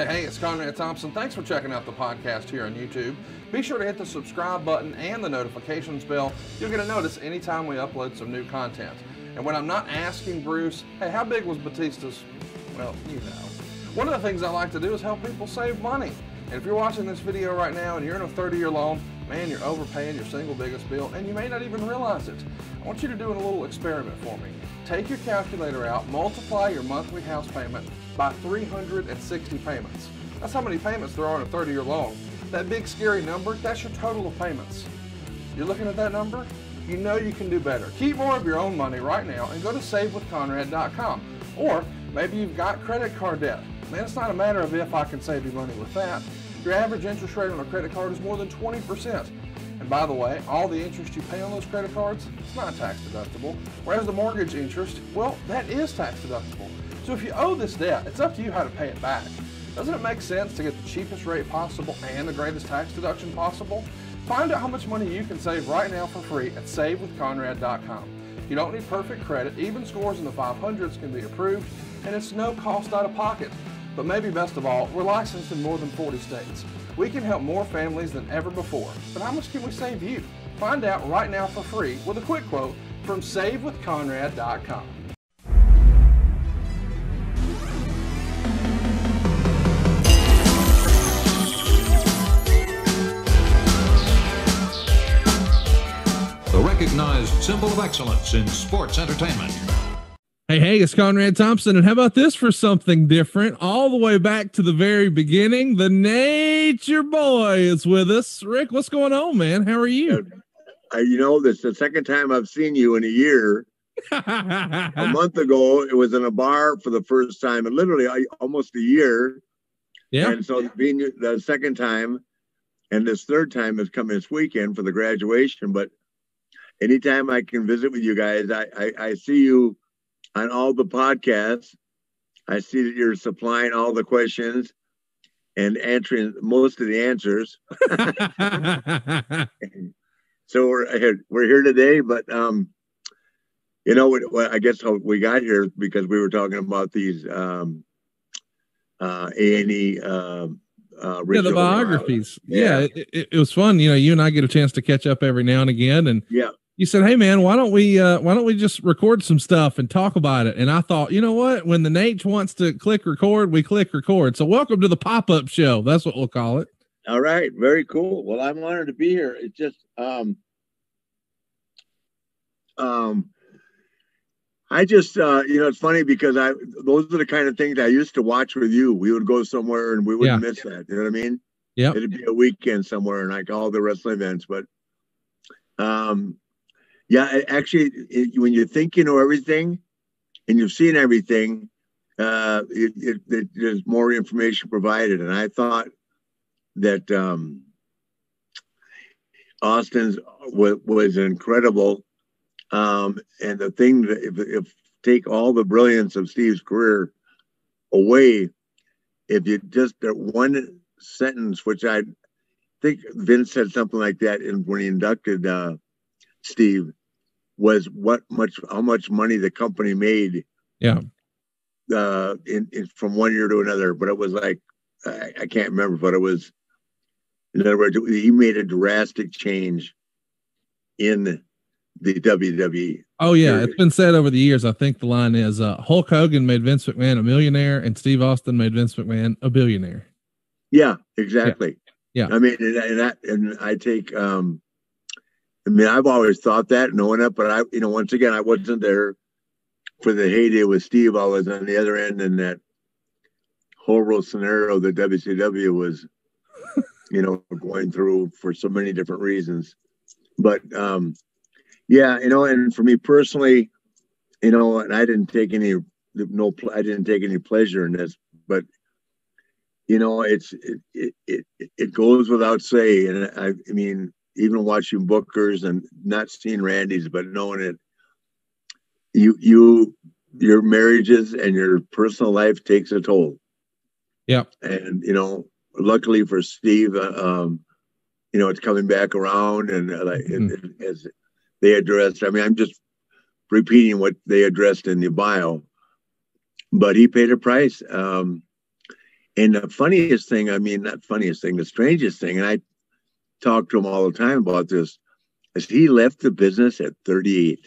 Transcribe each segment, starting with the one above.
Hey, hey, it's Conrad Thompson. Thanks for checking out the podcast here on YouTube. Be sure to hit the subscribe button and the notifications bell. You'll get a notice anytime we upload some new content. And when I'm not asking Bruce, hey, how big was Batista's? Well, you know. One of the things I like to do is help people save money. And if you're watching this video right now and you're in a 30 year loan, man, you're overpaying your single biggest bill and you may not even realize it. I want you to do a little experiment for me. Take your calculator out, multiply your monthly house payment by 360 payments. That's how many payments there are in a 30 year loan. That big scary number, that's your total of payments. You're looking at that number? You know you can do better. Keep more of your own money right now and go to savewithconrad.com. Or maybe you've got credit card debt. Man, it's not a matter of if I can save you money with that. Your average interest rate on a credit card is more than 20%. And by the way, all the interest you pay on those credit cards, it's not tax deductible. Whereas the mortgage interest, well, that is tax deductible. So if you owe this debt, it's up to you how to pay it back. Doesn't it make sense to get the cheapest rate possible and the greatest tax deduction possible? Find out how much money you can save right now for free at savewithconrad.com. You don't need perfect credit, even scores in the 500s can be approved, and it's no cost out of pocket. But maybe best of all, we're licensed in more than 40 states. We can help more families than ever before. But how much can we save you? Find out right now for free with a quick quote from SaveWithConrad.com. The recognized symbol of excellence in sports entertainment. Hey, hey, it's Conrad Thompson. And how about this for something different? All the way back to the very beginning, the Nature Boy is with us. Ric, what's going on, man? How are you? I, you know, this is the second time I've seen you in a year. a month ago, it was in a bar for the first time, and literally I, almost a year. yeah. And so being the second time, and this third time is coming this weekend for the graduation. But anytime I can visit with you guys, I, I, I see you on all the podcasts. I see that you're supplying all the questions and answering most of the answers. so we're here, we're here today, but um, you know, what, what- I guess how we got here because we were talking about these um, uh, A and E. Uh, uh, yeah, the uh, biographies. yeah. yeah, it, it, it was fun. You know, you and I get a chance to catch up every now and again. And yeah, you said, "Hey, man, why don't we uh, why don't we just record some stuff and talk about it?" And I thought, you know what? When the Naitch wants to click record, we click record. So welcome to the pop up show. That's what we'll call it. All right, very cool. Well, I'm honored to be here. It's just um um I just uh you know it's funny because I those are the kind of things I used to watch with you. We would go somewhere and we wouldn't miss that. You know what I mean? Yeah. It'd be a weekend somewhere and like all the wrestling events, but um yeah, actually it, when you think you know everything and you've seen everything, uh it, it, it, there's more information provided and I thought that um, Austin's was, was incredible. Um, and the thing that if, if take all the brilliance of Steve's career away, if you just that one sentence, which I think Vince said something like that in, when he inducted uh, Steve, was what much how much money the company made Yeah. uh, in, in from one year to another. But it was like I, I can't remember, but it was in other words, he made a drastic change in the. WWE. Oh yeah, Period. it's been said over the years. I think the line is uh, Hulk Hogan made Vince McMahon a millionaire, and Steve Austin made Vince McMahon a billionaire. Yeah, exactly. Yeah. I mean, and, and that, and I take, um, I mean, I've always thought that, knowing that, but I, you know, once again, I wasn't there for the heyday with Steve. I was on the other end, and that horrible scenario that WCW was, you know, going through for so many different reasons. But um, yeah, you know, and for me personally, you know, and I didn't take any no, I didn't take any pleasure in this, but you know, it's it it it, it goes without saying. And I, I mean, even watching Booker's and not seeing Randy's, but knowing it, you you your marriages and your personal life takes a toll. Yeah, And you know, luckily for Steve, uh, um, you know, it's coming back around, and uh, like Mhm. it- as they addressed. I mean, I'm just repeating what they addressed in the bio, but he paid a price. Um, And the funniest thing, I mean, not funniest thing, the strangest thing, and I talk to him all the time about this, is he left the business at 38.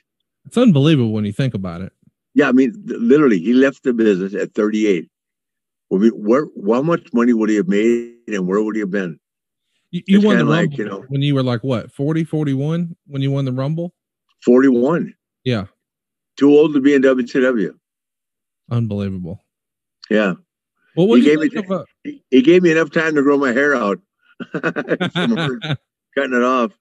It's unbelievable when you think about it. Yeah, I mean, literally, he left the business at 38. Well, we, where, how much money would he have made and where would he have been? You, you won the kinda Rumble like, you know- when you were like what, 40, 41 when you won the Rumble? 41. Yeah. Too old to be in WCW. Unbelievable. Yeah. Well, what He gave me- uh, he gave me enough time to grow my hair out. Cutting it off.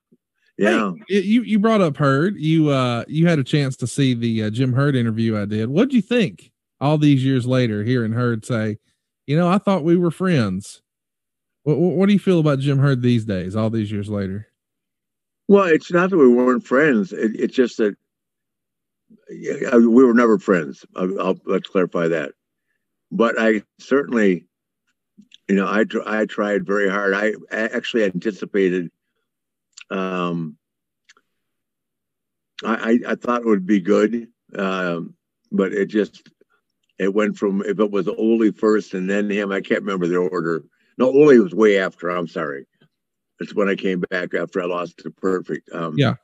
Yeah. Hey, you you brought up Herd. You uh you had a chance to see the uh, Jim Herd interview I did. What'd you think all these years later hearing Herd say, you know, I thought we were friends. What, what, what do you feel about Jim Herd these days, all these years later? Well, it's not that we weren't friends. It, it's just that yeah, we were never friends. I'll, I'll, let's clarify that. But I certainly, you know, I tr- I tried very hard. I, I actually anticipated. Um, I, I I thought it would be good, um, but it just it went from if it was Ole first and then him. I can't remember the order. No, Ole was way after. I'm sorry. It's when I came back after I lost to Perfect. Um, Yeah.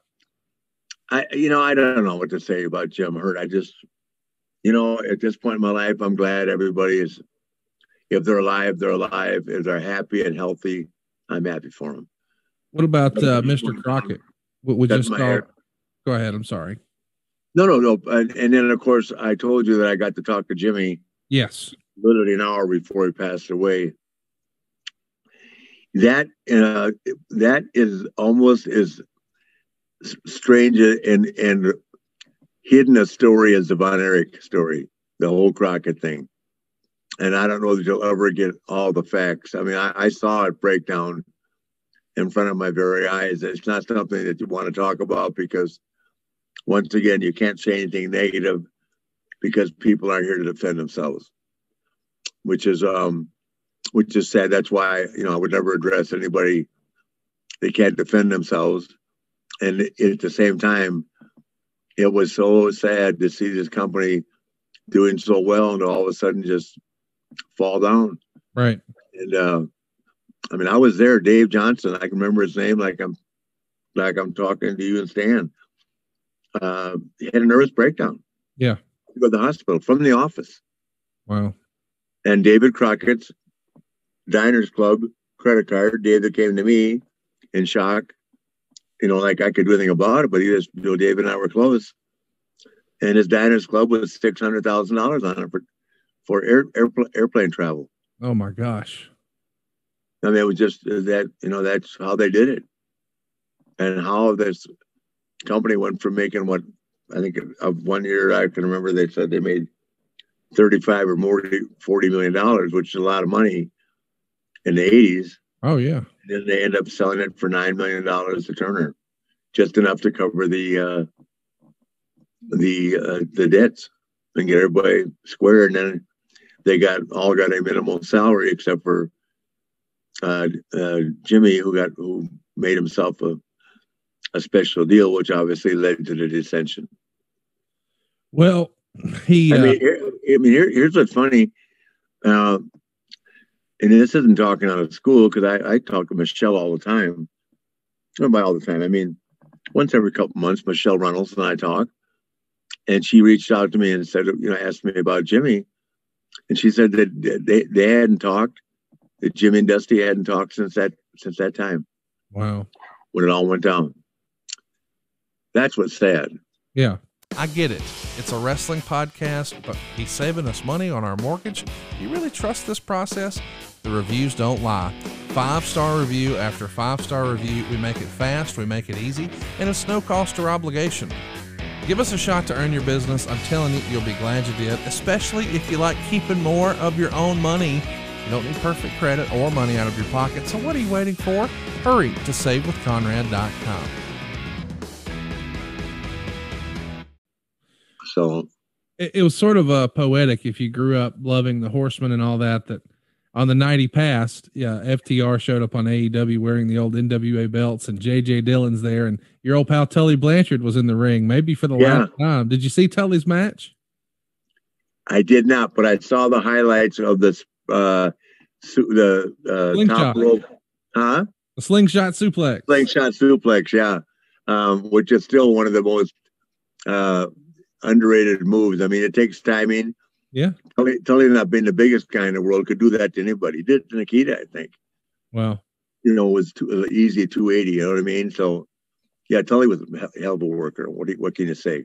I, you know, I don't know what to say about Jim Herd. I just, you know, at this point in my life, I'm glad everybody is, if they're alive, they're alive. If they're happy and healthy, I'm happy for them. What about uh, Mr. Crockett? We That's just hair. Go ahead. I'm sorry. No, no, no. And, and then, of course, I told you that I got to talk to Jimmy Yes. literally an hour before he passed away. That uh, that is almost as strange and and hidden a story as the Von Erich story, the whole Crockett thing. And I don't know that you'll ever get all the facts. I mean, I, I saw it break down in front of my very eyes. It's not something that you want to talk about because, once again, you can't say anything negative because people aren't here to defend themselves which is um which is sad that's why you know i would never address anybody they can't defend themselves and at the same time it was so sad to see this company doing so well and all of a sudden just fall down Right. and uh i mean i was there dave johnson i can remember his name like i'm like i'm talking to you and stan uh he had a nervous breakdown Yeah. to go to the hospital from the office Wow. and David Crockett's Diners Club credit card. David came to me in shock, you know, like I could do anything about it, but he just, you know, David and I were close. And his Diners Club was six hundred thousand dollars on it for for air, airpl- airplane travel. Oh my gosh. I mean, it was just that you know that's how they did it, and how this company went from making what I think of one year I can remember they said they made thirty-five or more, forty million dollars, which is a lot of money in the eighties. Oh yeah. Then they end up selling it for nine million dollars to Turner, just enough to cover the uh, the uh, the debts and get everybody square. And then they got all got a minimal salary except for uh, uh, Jimmy, who got who made himself a a special deal, which obviously led to the dissension. Well, he. I uh, mean, here, I mean, here, here's what's funny. Uh, and this isn't talking out of school because I, I talk to Michelle all the time. Not by all the time. I mean, once every couple months, Michelle Runnels and I talk. And she reached out to me and said, you know, asked me about Jimmy. And she said that they, they hadn't talked, that Jimmy and Dusty hadn't talked since that since that time wow. when it all went down. That's what's sad. Yeah. I get it. It's a wrestling podcast, but he's saving us money on our mortgage. You really trust this process? The reviews don't lie. Five star review after five star review. We make it fast, we make it easy, and it's no cost or obligation. Give us a shot to earn your business. I'm telling you, you'll be glad you did, especially if you like keeping more of your own money. You don't need perfect credit or money out of your pocket, so what are you waiting for? Hurry to savewithconrad.com. So it, it was sort of uh, poetic if you grew up loving the horsemen and all that that on the night he passed yeah ftr showed up on aew wearing the old nwa belts and jj dillon's there and your old pal tully blanchard was in the ring maybe for the Yeah. last time did you see tully's match I did not, but I saw the highlights of this uh, su- the uh, Slingshot. top rope, huh? A slingshot suplex. Slingshot suplex, yeah, um, which is still one of the most uh, underrated moves. I mean, it takes timing. Yeah. Tully, Tully not being the biggest guy in the world could do that to anybody. He did to Nikita, I think. Wow. You know, it was too, easy 280. You know what I mean? So, yeah, Tully was a hell of a worker. What do what can you say?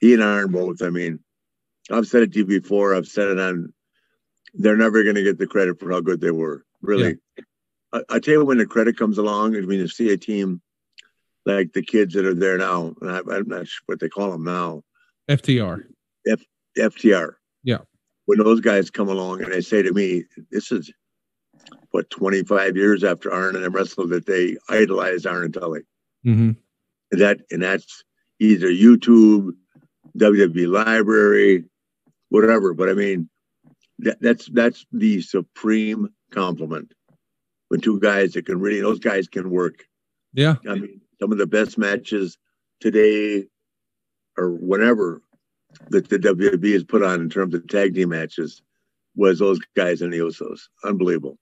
He and Arn both. I mean, I've said it to you before. I've said it on. They're never going to get the credit for how good they were. Really, I, I tell you when the credit comes along. I mean, to see a team like the kids that are there now, and I, I'm not sure what they call them now, FTR. F, FTR. When those guys come along and they say to me, "This is what 25 years after Arn and them wrestled that they idolized Arn and Tully." hmm And that and that's either YouTube, WWE Library, whatever. But I mean, that, that's that's the supreme compliment when two guys that can really those guys can work. Yeah. I mean, some of the best matches today or whenever that the WWE has put on in terms of tag team matches was those guys in the Usos. Unbelievable.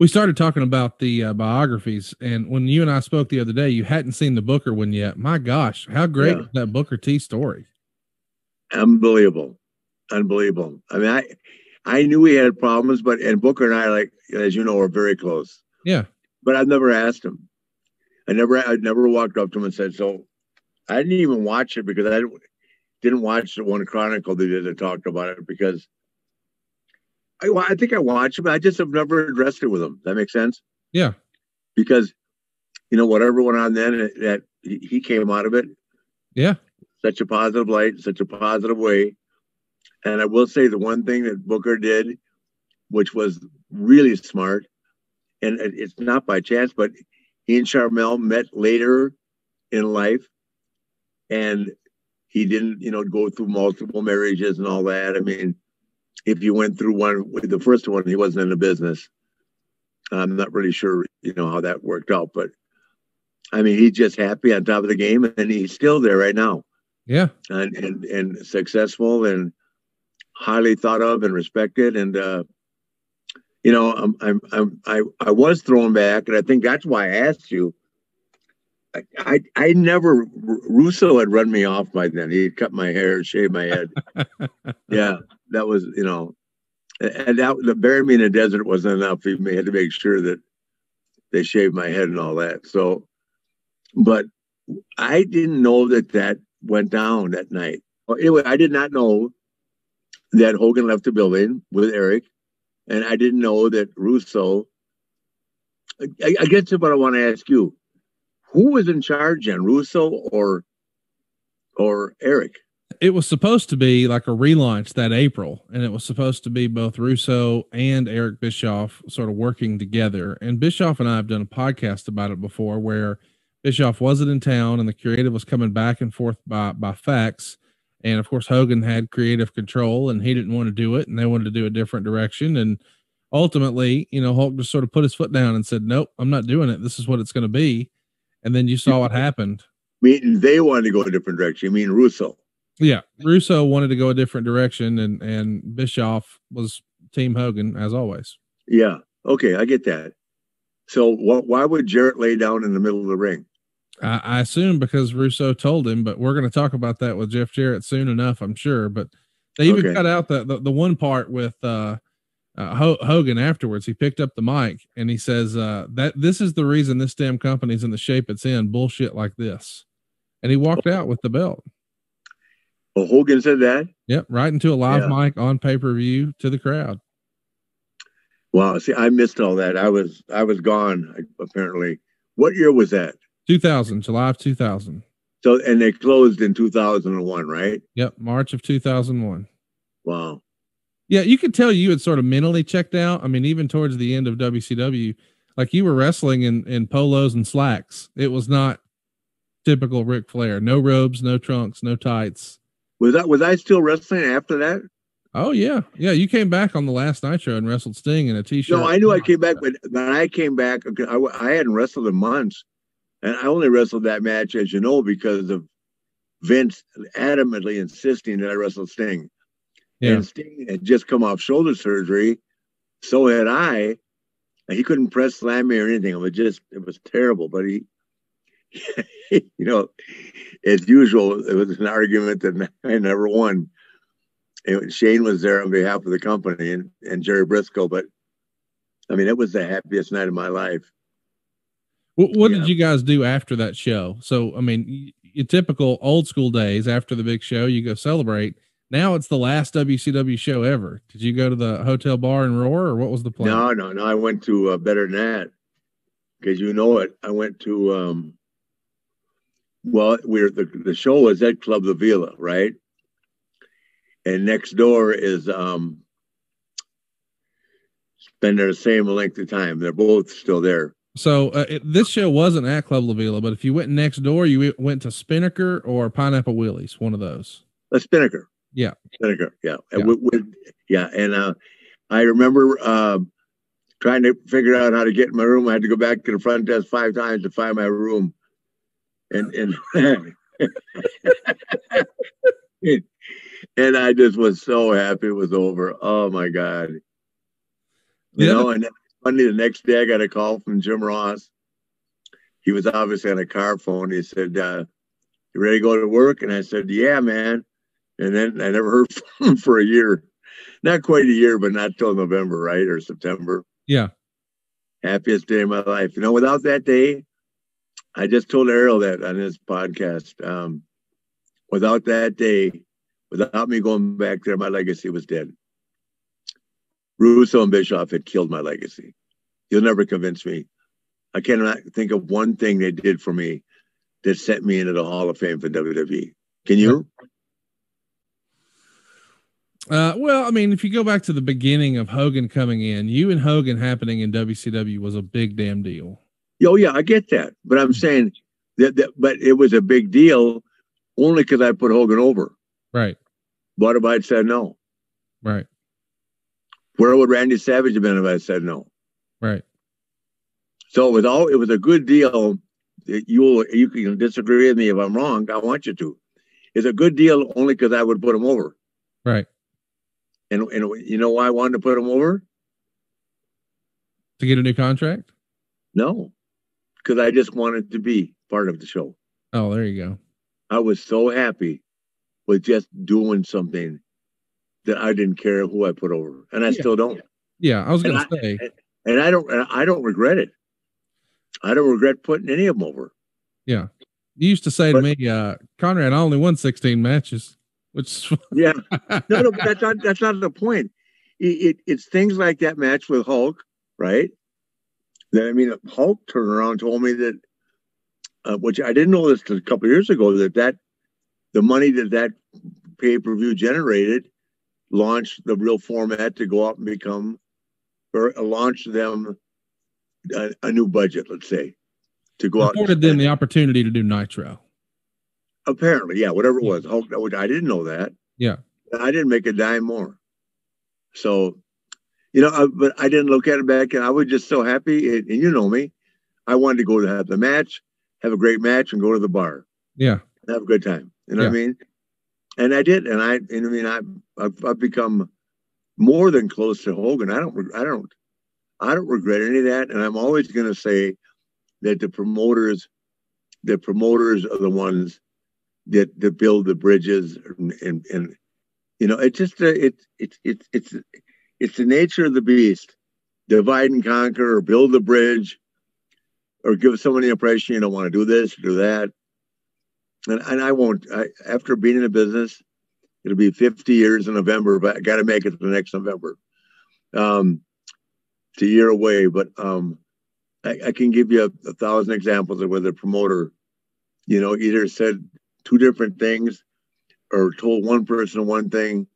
We started talking about the uh, biographies, and when you and I spoke the other day, you hadn't seen the Booker one yet. My gosh, how great Yeah. that Booker T story? Unbelievable. Unbelievable. I mean, I I knew he had problems, but and Booker and I, like as you know, are very close. Yeah. But I've never asked him. I never I never walked up to him and said, so I didn't even watch it because I didn't, watch the one chronicle they did that talked about it because I, I think I watched it, but I just have never addressed it with him. That makes sense? Yeah. Because, you know, whatever went on then, that he he came out of it Yeah. such a positive light, such a positive way. And I will say the one thing that Booker did, which was really smart, and it's not by chance, but he and Sharmell met later in life, and he didn't, you know, go through multiple marriages and all that. I mean, if you went through one with the first one, he wasn't in the business. I'm not really sure, you know, how that worked out, but I mean, he's just happy on top of the game, and he's still there right now Yeah. and and, and successful and highly thought of and respected and uh you know I'm, I'm i'm i i was thrown back and i think that's why i asked you i i, never russo had run me off by then. He'd cut my hair shaved my head. Yeah that was you know and that the bury me in the desert wasn't enough. He had to make sure that they shaved my head and all that. So but i didn't know that that went down that night. Anyway, I did not know that Hogan left the building with Eric, and I didn't know that Russo. I, I guess what I want to ask you: Who was in charge then, Russo or or Eric? It was supposed to be like a relaunch that April, and it was supposed to be both Russo and Eric Bischoff sort of working together. And Bischoff and I have done a podcast about it before where Bischoff wasn't in town and the creative was coming back and forth by by fax. And of course, Hogan had creative control and he didn't want to do it, and they wanted to do a different direction. And ultimately, you know, Hulk just sort of put his foot down and said, Nope, I'm not doing it. This is what it's going to be. And then you saw what happened. I mean, they wanted to go a different direction. You mean Russo? Yeah, Russo wanted to go a different direction, and and Bischoff was Team Hogan as always. Yeah. Okay, I get that. So, wh- why would Jarrett lay down in the middle of the ring? I, I assume because Russo told him, but we're going to talk about that with Jeff Jarrett soon enough, I'm sure. But they even Okay. cut out the, the the one part with uh, uh Ho- Hogan afterwards. He picked up the mic and he says uh, that this is the reason this damn company's in the shape it's in. Bullshit like this, and he walked out with the belt. Well, Hogan said that. Yep, right into a live Yeah. mic on pay per view to the crowd. Wow. See, I missed all that. I was I was gone apparently. What year was that? 2000, July of 2000. So, and they closed in 2001, right? Yep, March of 2001. Wow. Yeah, you could tell you had sort of mentally checked out. I mean, even towards the end of WCW, like you were wrestling in in polos and slacks. It was not typical Ric Flair. No robes, no trunks, no tights. Was that was I still wrestling after that? Oh yeah, yeah. You came back on the last Nitro and wrestled Sting in a t-shirt. No, I knew I came back, but when I came back, I, I hadn't wrestled in months, and I only wrestled that match, as you know, because of Vince adamantly insisting that I wrestle Sting. Yeah. And Sting had just come off shoulder surgery, So had I. He couldn't press slam me or anything. It was just, it was terrible. But he, you know, as usual, it was an argument that I never won. And Shane was there on behalf of the company and, and Jerry Brisco, but I mean, it was the happiest night of my life. What, what yeah. did you guys do after that show? So, I mean, your typical old school days after the big show, you go celebrate. Now it's the last WCW show ever. Did you go to the hotel bar and roar, or what was the plan? No, no, no. I went to uh, better than that because you know it. I went to um, well, we're the the show was at Club La Vela, right? And next door is um, been there the same length of time. They're both still there. So uh, it, this show wasn't at Club La Vela, but if you went next door, you went to Spinnaker or Pineapple Willie's, one of those. A Spinnaker. Yeah. Spinnaker. Yeah. Yeah. And, we, we, yeah. and uh, I remember uh, trying to figure out how to get in my room. I had to go back to the front desk five times to find my room. And and and I just was so happy it was over. Oh my God. You yeah. know, and Monday the next day I got a call from Jim Ross. He was obviously on a car phone. He said, uh, You ready to go to work? And I said, Yeah, man. And then I never heard from him for a year. Not quite a year, but not till November, right? Or September. Yeah. Happiest day of my life. You know, without that day, I just told Errol that on his podcast. Um, without that day, without me going back there, my legacy was dead. Russo and Bischoff had killed my legacy. You'll never convince me. I cannot think of one thing they did for me that sent me into the Hall of Fame for WWE. Can you? Uh, well, I mean, if you go back to the beginning of Hogan coming in, you and Hogan happening in WCW was a big damn deal. Oh yeah, I get that, but I'm saying that, that but it was a big deal only because I put Hogan over. Right. What if I'd said no? Right. Where would Randy Savage have been if I said no? Right. So it was all it was a good deal. You you can disagree with me if I'm wrong. I want you to. It's a good deal only because I would put him over. Right. And and you know why I wanted to put him over? To get a new contract? No, because I just wanted to be part of the show. Oh, there you go. I was so happy with just doing something that I didn't care who I put over, and I yeah. still don't. Yeah, I was going to say, and I don't, I don't regret it. I don't regret putting any of them over. Yeah, you used to say but, to me, uh, Conrad, I only won sixteen matches, which yeah, no, no, but that's not that's not the point. It, it, it's things like that match with Hulk, right? That I mean, Hulk turned around and told me that, uh, which I didn't know this a couple years ago, that that the money that that pay per view generated launched the real format to go out and become or launch them a, a new budget, let's say, to go out. Afforded them the opportunity to do Nitro. Apparently, yeah, whatever it was. Hulk, I didn't know that. Yeah, I didn't make a dime more. So, you know, I, but I didn't look at it back, and I was just so happy. And, and you know me, I wanted to go to have the match, have a great match, and go to the bar. Yeah, have a good time. You know yeah. what I mean? and I did, and I, and I mean, I, I've, I've, become more than close to Hogan. I don't, I don't, I don't regret any of that, and I'm always going to say that the promoters, the promoters are the ones that that build the bridges, and and, and you know, it's just a, it, it, it, it's it's the nature of the beast. Divide and conquer, or build the bridge, or give someone the impression you don't want to do this, do that and, and I won't. I, after being in the business, it'll be 50 years in November, but I got to make it to the next November. Um, it's a year away, but um, I, I can give you a, a, thousand examples of where the promoter, you know, either said two different things or told one person one thing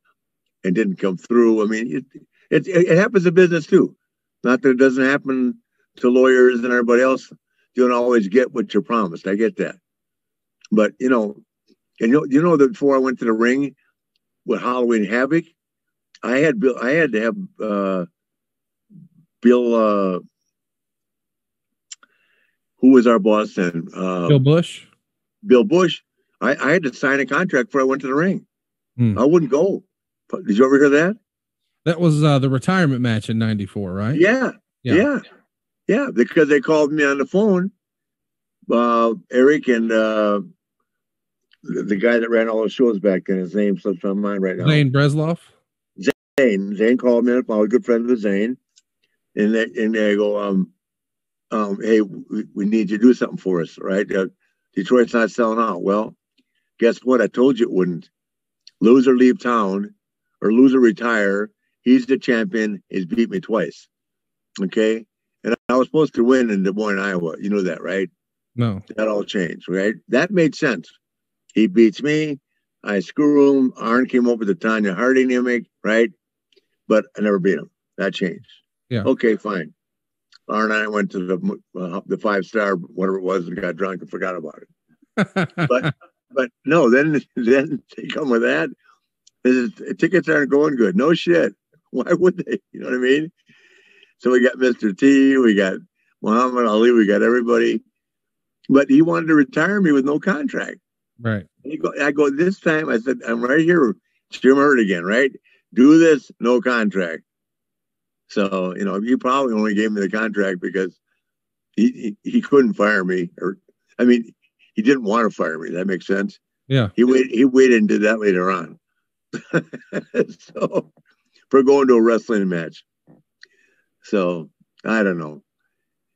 and didn't come through. I mean, it, it, it happens in business too. Not that it doesn't happen to lawyers and everybody else. You don't always get what you're promised. I get that. But you know, and you know, you know that before I went to the ring with Halloween Havoc, I had Bill. I had to have uh, Bill. Uh, who was our boss then? Uh, Bill Bush. Bill Bush. I, I had to sign a contract before I went to the ring. Hmm. I wouldn't go. Did you ever hear that? That was uh, the retirement match in '94, right? Yeah, Yeah. yeah, yeah, Because they called me on the phone, uh, Eric and uh, the, the guy that ran all the shows back then. His name slips my mind right now. Zane Bresloff. Zane. Zane called me up. I was a good friend of Zane, and they and they go, um, um, hey, we, we need you to do something for us, right? Uh, Detroit's not selling out. Well, guess what? I told you it wouldn't. Loser leave town, or loser retire. He's the champion. He's beat me twice. Okay, and I was supposed to win in Des Moines, Iowa. You know that, right? No. That all changed, right? That made sense. He beats me. I screw him. Arn came over the Tonya Harding gimmick, right? But I never beat him. That changed. Yeah. Okay, fine. Arn and I went to the uh, the five star, whatever it was, and got drunk and forgot about it. But but no, then then they come with that. This tickets aren't going good. No shit. Why would they? You know what I mean? So we got Mr. T, we got Muhammad Ali, we got everybody. But he wanted to retire me with no contract. right. He go, I go, this time I said, I'm right here, Jim Herd again, right? Do this, no contract. So, you know, he probably only gave me the contract because he, he, he couldn't fire me. Or, I mean, he didn't want to fire me. That makes sense. Yeah. He waited, he waited and did that later on. so, for going to a wrestling match. So, I don't know.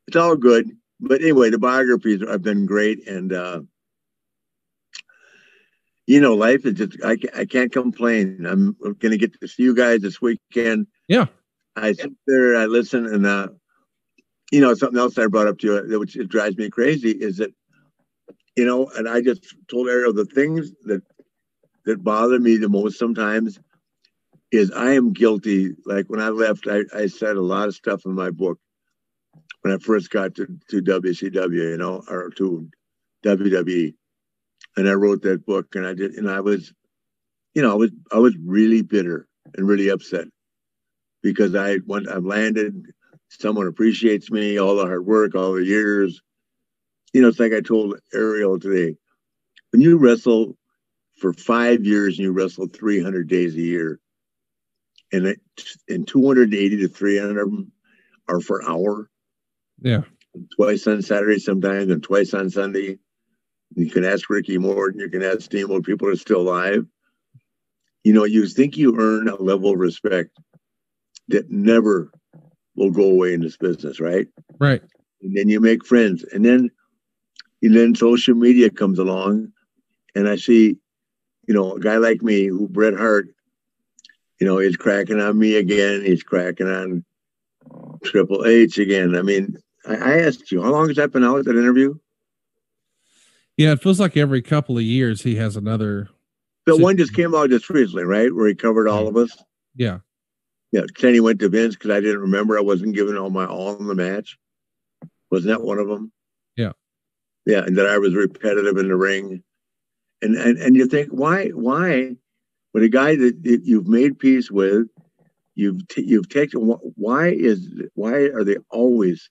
It's all good. But anyway, the biographies have been great. And, uh, you know, life is just, I, I can't complain. I'm going to get to see you guys this weekend. Yeah. I sit there, I listen, and, uh, you know, something else I brought up to you, which drives me crazy, is that, you know, and I just told Ariel the things that that bother me the most sometimes is I am guilty. Like when I left, I, I said a lot of stuff in my book when I first got to, to WCW, you know, or to WWE. And I wrote that book and I did, and I was, you know, I was, I was really bitter and really upset because I went, I've landed, someone appreciates me, all the hard work, all the years. You know, it's like I told Ariel today, when you wrestle for five years and you wrestle 300 days a year, and it, and 280 to 300 of them are for hour, Yeah. twice on Saturday sometimes and twice on Sunday. You can ask Ricky Morton, you can ask Steamboat, people are still alive. You know, you think you earn a level of respect that never will go away in this business, right? Right. And then you make friends. And then and then social media comes along and I see, you know, a guy like me who Bret Hart, you know, is cracking on me again. He's cracking on Triple H again. I mean, I, I asked you, how long has that been out, that interview? Yeah. It feels like every couple of years he has another. The one just came out just recently, right? Where he covered all of us. Yeah. Yeah. Then he went to Vince because I didn't remember. I wasn't giving all my all in the match. Wasn't that one of them? Yeah. And that I was repetitive in the ring. And and, and you think, why, why, with a guy that, that you've made peace with, you've t- you've taken why is why are they always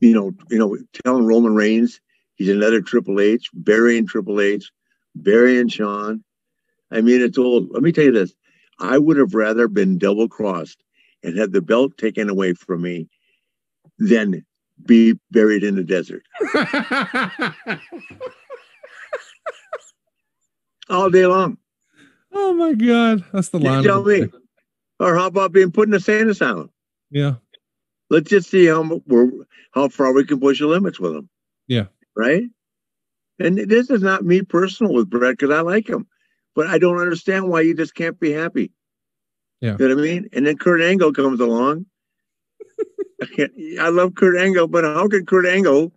you know you know telling Roman Reigns he's another Triple H burying Triple H burying Shawn I mean it's old let me tell you this I would have rather been double crossed and had the belt taken away from me than be buried in the desert all day long oh my God. That's the you line. tell me or how about being put in a sand asylum Yeah. let's just see how we're, how far we can push the limits with him. Yeah. Right. And this is not me personal with Bret because I like him, but I don't understand why you just can't be happy. Yeah. You know what I mean? And then Kurt Angle comes along. I, I love Kurt Angle, but how could Kurt Angle,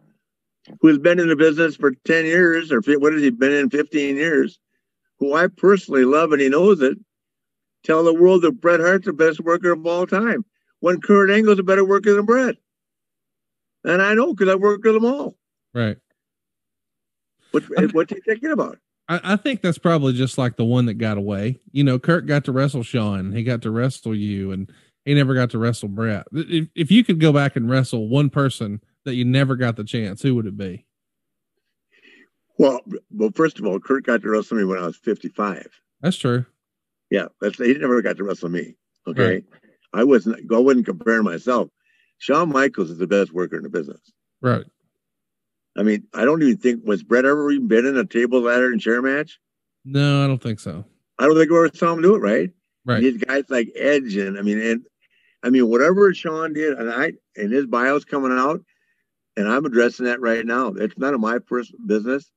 who has been in the business for 10 years or what has he been in 15 years, who I personally love and he knows it, tell the world that Bret Hart's the best worker of all time when Kurt Angle's a better worker than Bret? And I know because I worked with them all. Right. What, what's he thinking about? I, I think that's probably just like the one that got away. You know, Kurt got to wrestle Shawn. He got to wrestle you, and he never got to wrestle Bret. If, if you could go back and wrestle one person that you never got the chance, who would it be? Well, well, first of all, Kurt got to wrestle me when I was 55. That's true. Yeah, that's he never got to wrestle me. Okay. Right. I wasn't, I wasn't comparing myself. Shawn Michaels is the best worker in the business. Right. I mean, I don't even think, was Bret ever even been in a table ladder and chair match? No, I don't think so. I don't think we ever saw him do it, right? Right. These guys like Edge and I mean, and I mean, whatever Shawn did, and I and his bio's coming out, and I'm addressing that right now. It's none of my personal business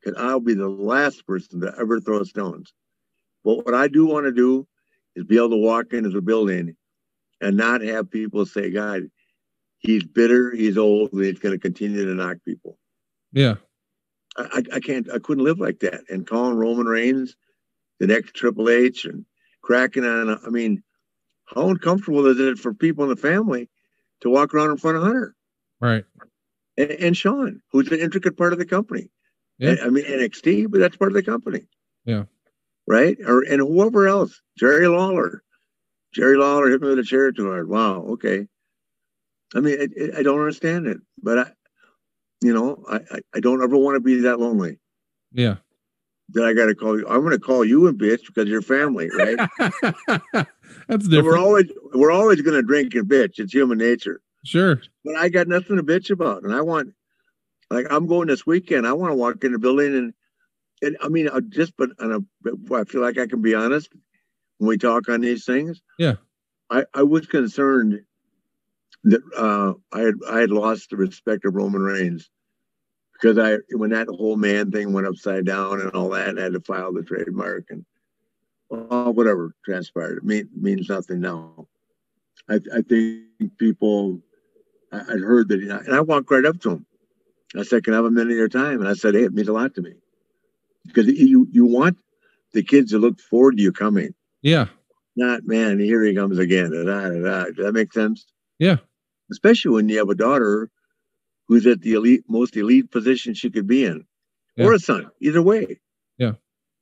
because I'll be the last person to ever throw stones. But what I do want to do is be able to walk into the building and not have people say, God, he's bitter, he's old, and he's going to continue to knock people. Yeah. I, I- I can't, I couldn't live like that. And calling Roman Reigns, the next Triple H, and cracking on, I mean, how uncomfortable is it for people in the family to walk around in front of Hunter Right. and, and Shawn, who's an intricate part of the company? Yeah. I mean, NXT, but that's part of the company. Yeah. Right. Or and whoever else, Jerry Lawler. Jerry Lawler hit me with a chair too hard. Wow. Okay. I mean, it, it- I don't understand it, but I, you know, I, I, I don't ever want to be that lonely. Yeah. That I got to call you. I'm going to call you a bitch because you're family, right? That's So we're always we're always going to drink and bitch. It's human nature. Sure. But I got nothing to bitch about, and I want, like, I'm going this weekend. I want to walk in the building and, and I mean, I just but on a, I feel like I can be honest when we talk on these things. Yeah. I I was concerned that uh, I had I had lost the respect of Roman Reigns because I when that whole man thing went upside down and all that, and I had to file the trademark and well, whatever transpired. It mean, means nothing now. I I think people I, I'd heard that, and I walked right up to him. I said, "Can I have a minute of your time?" And I said, "Hey, it means a lot to me because you you want the kids to look forward to you coming, Yeah. not man. Here he comes again. Da, da, da. Does that make sense? Yeah. Especially when you have a daughter who's at the elite, most elite position she could be in, or a son. Either way. Yeah.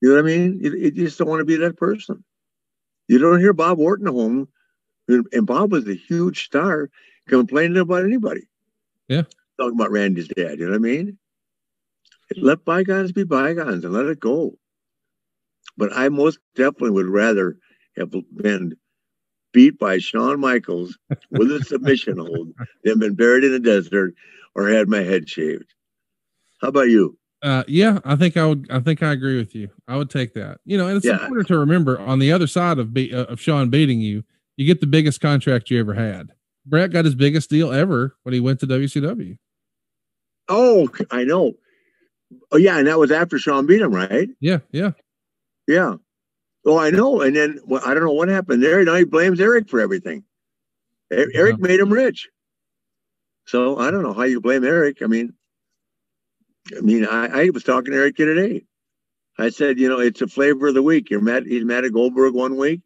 You know what I mean? You, you just don't want to be that person. You don't hear Bob at home, and and Bob was a huge star, complaining about anybody. Yeah. Talking about Randy's dad. You know what I mean? Let bygones be bygones and let it go. But I most definitely would rather have been beat by Shawn Michaels with a submission hold than been buried in the desert or had my head shaved. How about you? Uh, yeah, I think I would. I think I agree with you. I would take that. You know, and it's Yeah. important to remember on the other side of be, uh, of Shawn beating you, you get the biggest contract you ever had. Bret got his biggest deal ever when he went to WCW. Oh, I know. Oh, yeah, and that was after Shawn beat him, right? Yeah, yeah, Yeah. Oh, I know. And then well, I don't know what happened there. Now he blames Eric for everything. Eric made him rich. So I don't know how you blame Eric. I mean, I mean, I, I was talking to Eric today. I said, you know, it's a flavor of the week. You're mad. He's mad at Goldberg one week,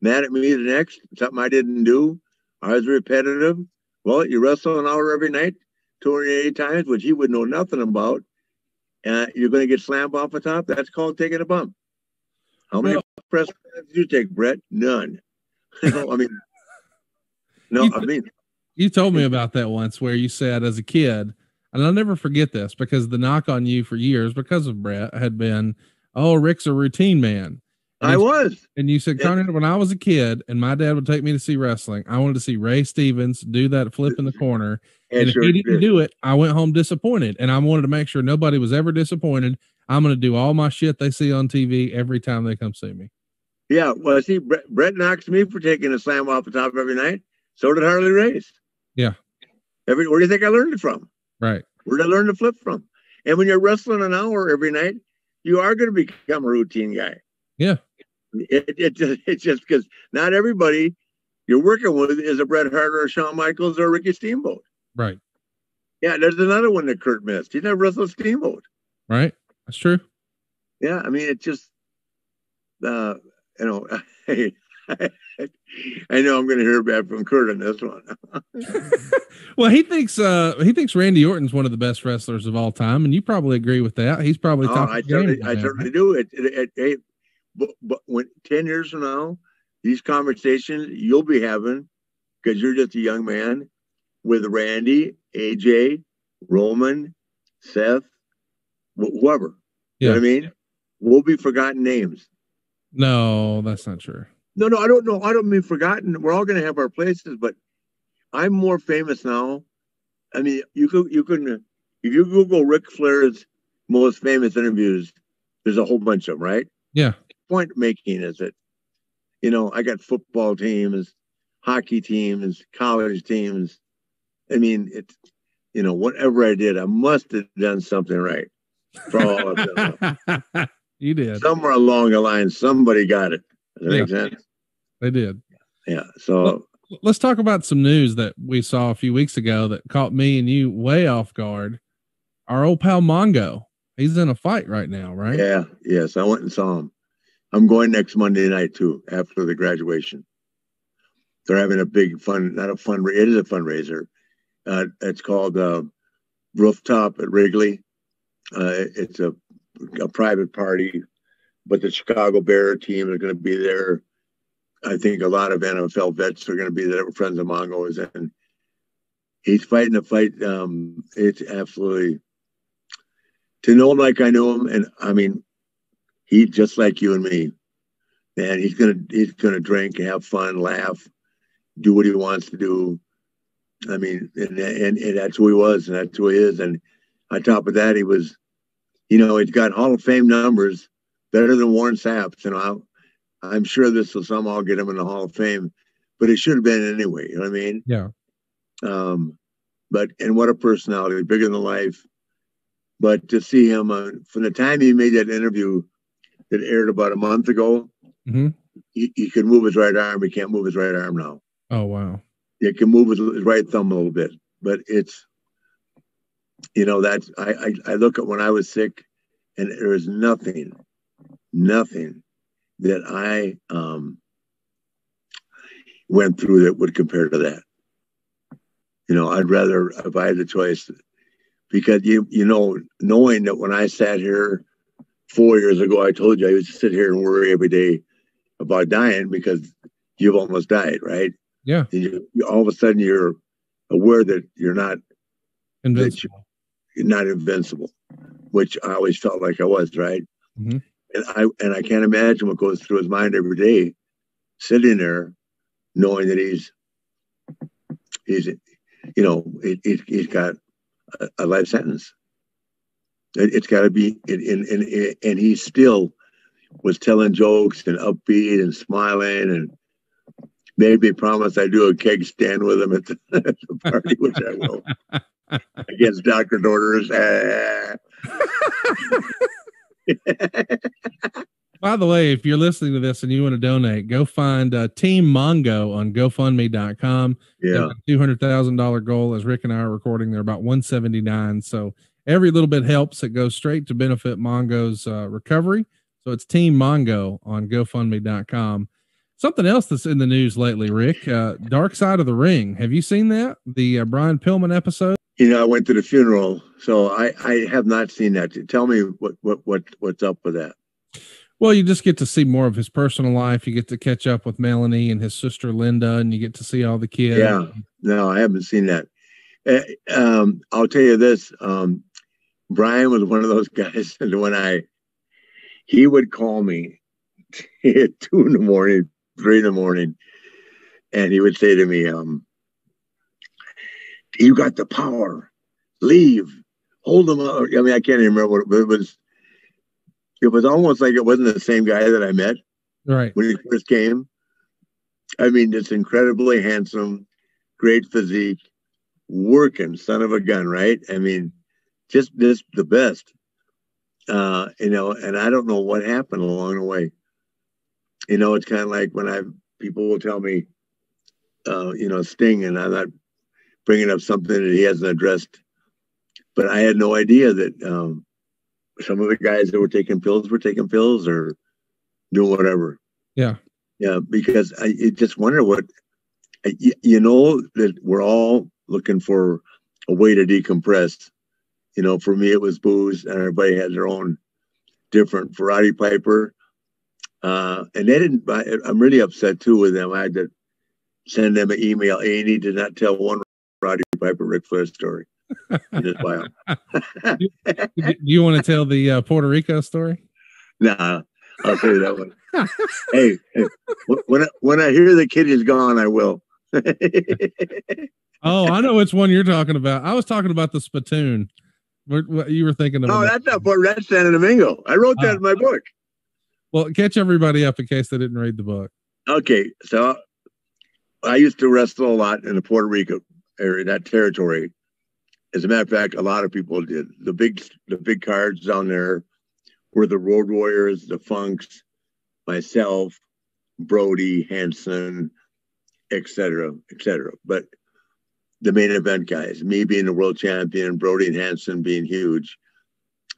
mad at me the next. Something I didn't do. I was repetitive. Well, you wrestle an hour every night, 280 times, which he would know nothing about. And you're going to get slammed off the top. That's called taking a bump. How many Well- press did you take, Bret? None. no, I mean, no, I mean, you told me about that once where you said as a kid, and I'll never forget this because the knock on you for years because of Bret had been, "Oh, Ric's a routine man." And I was. And you said, Yeah. When I was a kid and my dad would take me to see wrestling, I wanted to see Ray Stevens do that flip in the corner. And, if sure he did. didn't do it, I went home disappointed. And I wanted to make sure nobody was ever disappointed. I'm going to do all my shit they see on TV every time they come see me. Yeah, well, see, Bret, Bret knocks me for taking a slam off the top every night. So did Harley Race. Yeah. Every where do you think I learned it from? Right. Where did I learn to flip from? And when you're wrestling an hour every night, you are going to become a routine guy. Yeah. It, it just it's just because not everybody you're working with is a Bret Hart or a Shawn Michaels or a Ricky Steamboat. Right. Yeah, there's another one that Kurt missed. He never wrestled Steamboat. Right. That's true. Yeah, I mean, it just, uh, you know, I know I'm going to hear back from Kurt on this one. well, he thinks uh he thinks Randy Orton's one of the best wrestlers of all time, and you probably agree with that. He's probably Oh. I certainly, I certainly do. It, it, it, it but, but when ten years from now, these conversations you'll be having because you're just a young man with Randy, AJ, Roman, Seth, wh- whoever. You know what I mean? We'll be forgotten names. No, that's not true. No, no, I don't know. I don't mean forgotten. We're all going to have our places, but I'm more famous now. I mean, you could you can if you Google Ric Flair's most famous interviews, there's a whole bunch of them, right? Yeah. Point making is that, you know, I got football teams, hockey teams, college teams. I mean, it's you know, whatever I did, I must have done something right for all of them. you did. Somewhere along the line, somebody got it. Does that Yeah. make sense? They did. Yeah. So Let's talk about some news that we saw a few weeks ago that caught me and you way off guard. Our old pal Mongo, he's in a fight right now, right? yeah, yes, I went and saw him. I'm going next Monday night too, after the graduation. They're having a big fun, not a fun, it is a fundraiser. Uh, it's called uh, Rooftop at Wrigley. Uh, it's a, a private party, but the Chicago Bear team is going to be there. I think a lot of NFL vets are going to be there, friends of Mongo's, and he's fighting a fight. Um, it's absolutely to know him like I know him, and I mean, he just like you and me, man. He's gonna he's gonna drink, have fun, laugh, do what he wants to do. I mean, and and, and that's who he was, and that's who he is. And on top of that, he was, you know, he's got Hall of Fame numbers, better than Warren Sapp. You know, I'm, sure this will somehow get him in the Hall of Fame, but it should have been anyway. You know what I mean? Yeah. Um, but and what a personality, bigger than life. But to see him uh, from the time he made that interview that aired about a month ago, Mhm. he, he could move his right arm. He can't move his right arm now. Oh wow. He can move his, his right thumb a little bit, but it's you know that's I, I I look at when I was sick, and there was nothing, nothing that I um went through that would compare to that. You know, I'd rather if I had the choice, because you you know knowing that when I sat here four years ago, I told you I used to sit here and worry every day about dying because you've almost died, right? Yeah. And you, you all of a sudden you're aware that you're not Invincible. you're not invincible, which I always felt like I was, right? Mhm. And I and I can't imagine what goes through his mind every day, sitting there, knowing that he's he's you know he, he, he's got a, a life sentence. It, it's got to be and, and and and he still was telling jokes and upbeat and smiling and made me promise I'd do a keg stand with him at the, at the party, which I will against doctor's orders. Ah. By the way, if you're listening to this and you want to donate, go find uh, Team Mongo on GoFundMe.com. yeah, Two hundred thousand dollar goal. As Ric and I are recording, they're about one seventy nine. So every little bit helps. It goes straight to benefit Mongo's uh, recovery. So it's Team Mongo on GoFundMe.com. Something else that's in the news lately, Ric. Uh, Dark Side of the Ring. Have you seen that? The uh, Brian Pillman episode. You know, I went to the funeral, so I I have not seen that. Tell me what what what what's up with that. Well, you just get to see more of his personal life. You get to catch up with Melanie and his sister Linda, and you get to see all the kids. Yeah. No, I haven't seen that. Uh, um, I'll tell you this. Um, Brian was one of those guys that when I he would call me at two in the morning, three in the morning, and he would say to me, um, "You got the power. Leave. Hold them up." I mean, I can't even remember what it was. It was almost like it wasn't the same guy that I met Right. when he first came. I mean, just incredibly handsome, great physique, working son of a gun, right? I mean, just just the best. Uh, you know, and I don't know what happened along the way. You know, it's kind of like when I people will tell me, uh, you know, Sting, and I'm not bringing up something that he hasn't addressed, but I had no idea that um, some of the guys that were taking pills were taking pills or doing whatever. Yeah. Yeah, because I you just wonder what I- you, know that we're all looking for a way to decompress. You know, for me it was booze, and everybody had their own different variety piper. Uh, and they didn't. I, I'm really upset too with them. I had to send them an email. Andy did not tell one Piper Ric Flair story in his bio. Do you want to tell the uh, Puerto Rico story? nah, I'll tell you that one. hey, hey, when I, when I hear the kid is gone, I will. oh, I know which one you're talking about. I was talking about the spittoon. What, what you were thinking of? Oh, that's not Fort Red San Domingo. I wrote that uh, in my book. Well, catch everybody up in case they didn't read the book. Okay, so I used to wrestle a lot in the Puerto Rico area, that territory. As a matter of fact, a lot of people did. The big, the big cards down there were the Road Warriors, the Funks, myself, Brody, Hansen, etc., etc. But the main event guys, me being the world champion, Brody and Hansen being huge,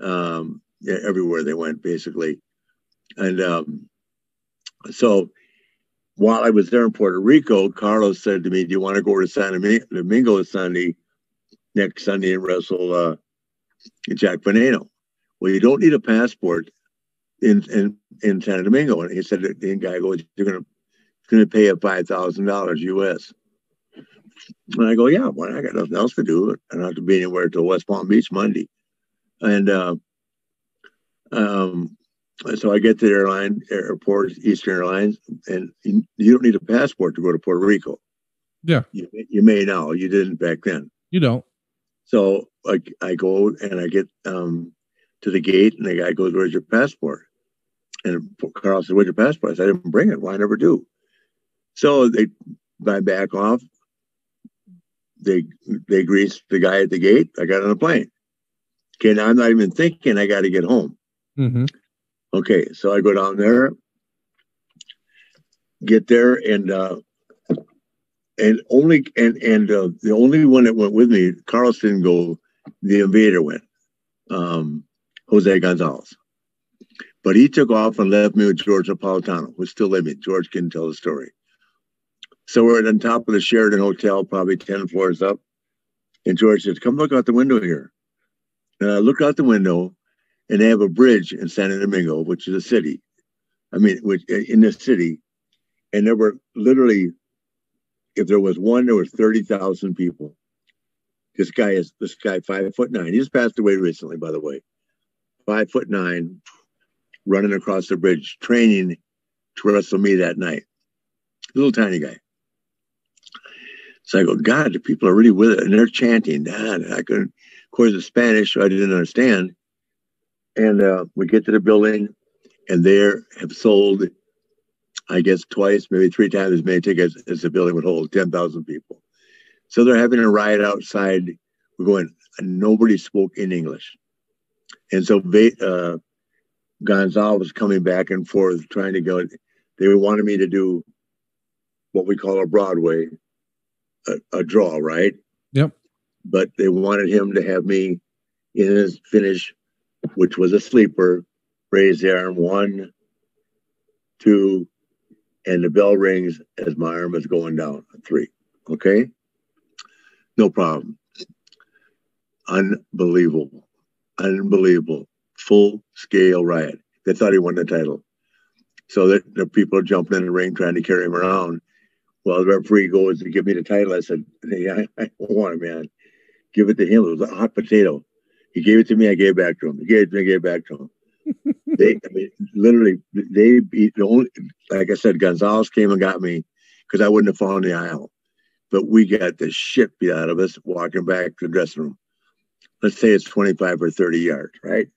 um, everywhere they went basically, and um, so while I was there in Puerto Rico, Carlos said to me, "Do you want to go to San Domingo Sunday next Sunday and wrestle uh, Jack Veneno?" Well, you don't need a passport in in in San Domingo, and he said the guy goes, "You're gonna going to pay you five thousand dollars US." And I go, "Yeah, well, I got nothing else to do. I don't have to be anywhere till West Palm Beach Monday." And uh, um, so I get to the airline airport, Eastern Airlines, and you, don't need a passport to go to Puerto Rico. Yeah, you, you may now. You didn't back then. You don't. So I, I go and I get um, to the gate, and the guy goes, "Where's your passport?" And Carl said, "Where's your passport?" I said, "I didn't bring it. Well, I never do." So they I back off. They they grease the guy at the gate. I got on a plane. Okay, now I'm not even thinking I got to get home. Mm-hmm. Okay, so I go down there, get there, and uh, and only and and uh, the only one that went with me, Carlos didn't go. The invader went, um, Jose Gonzalez, but he took off and left me with George Napolitano, who's still living. George can tell the story. So we're at the top of the Sheraton Hotel, probably ten floors up, and George says, "Come look out the window here." And I look out the window, and they have a bridge in Santo Domingo, which is a city. I mean, which eh, in the city, and there were literally, if there was one, there was thirty thousand people. This guy is this guy five foot nine. He just passed away recently, by the way. Five foot nine, running across the bridge, training to wrestle me that night. Little tiny guy. So I go, God, the people are really with it, and they're chanting. God, I couldn't. Of course, Spanish, so I didn't understand. And uh, we get to the building, and there have sold, I guess, twice, maybe three times as many tickets as the building would hold 10,000 people. So they're having a riot outside. We're going, nobody spoke in English. And so uh, Gonzalez was coming back and forth trying to go. They wanted me to do what we call a Broadway, a, a draw, right? Yep. But they wanted him to have me in his finish which was a sleeper, raise the arm one, two, and the bell rings as my arm is going down. Three. Okay? No problem. Unbelievable. Unbelievable. Full scale riot. They thought he won the title. So the, the people are jumping in the ring trying to carry him around. Well, the referee goes to give me the title. I said, hey, I, I want it, man. Give it to him. It was a hot potato. He gave it to me. I gave it back to him. He gave it to me. I gave it back to him. they, I mean, literally, they beat the only. Like I said, Gonzalez came and got me because I wouldn't have fallen the aisle. But we got the shit beat out of us walking back to the dressing room. Let's say it's 25 or 30 yards, right?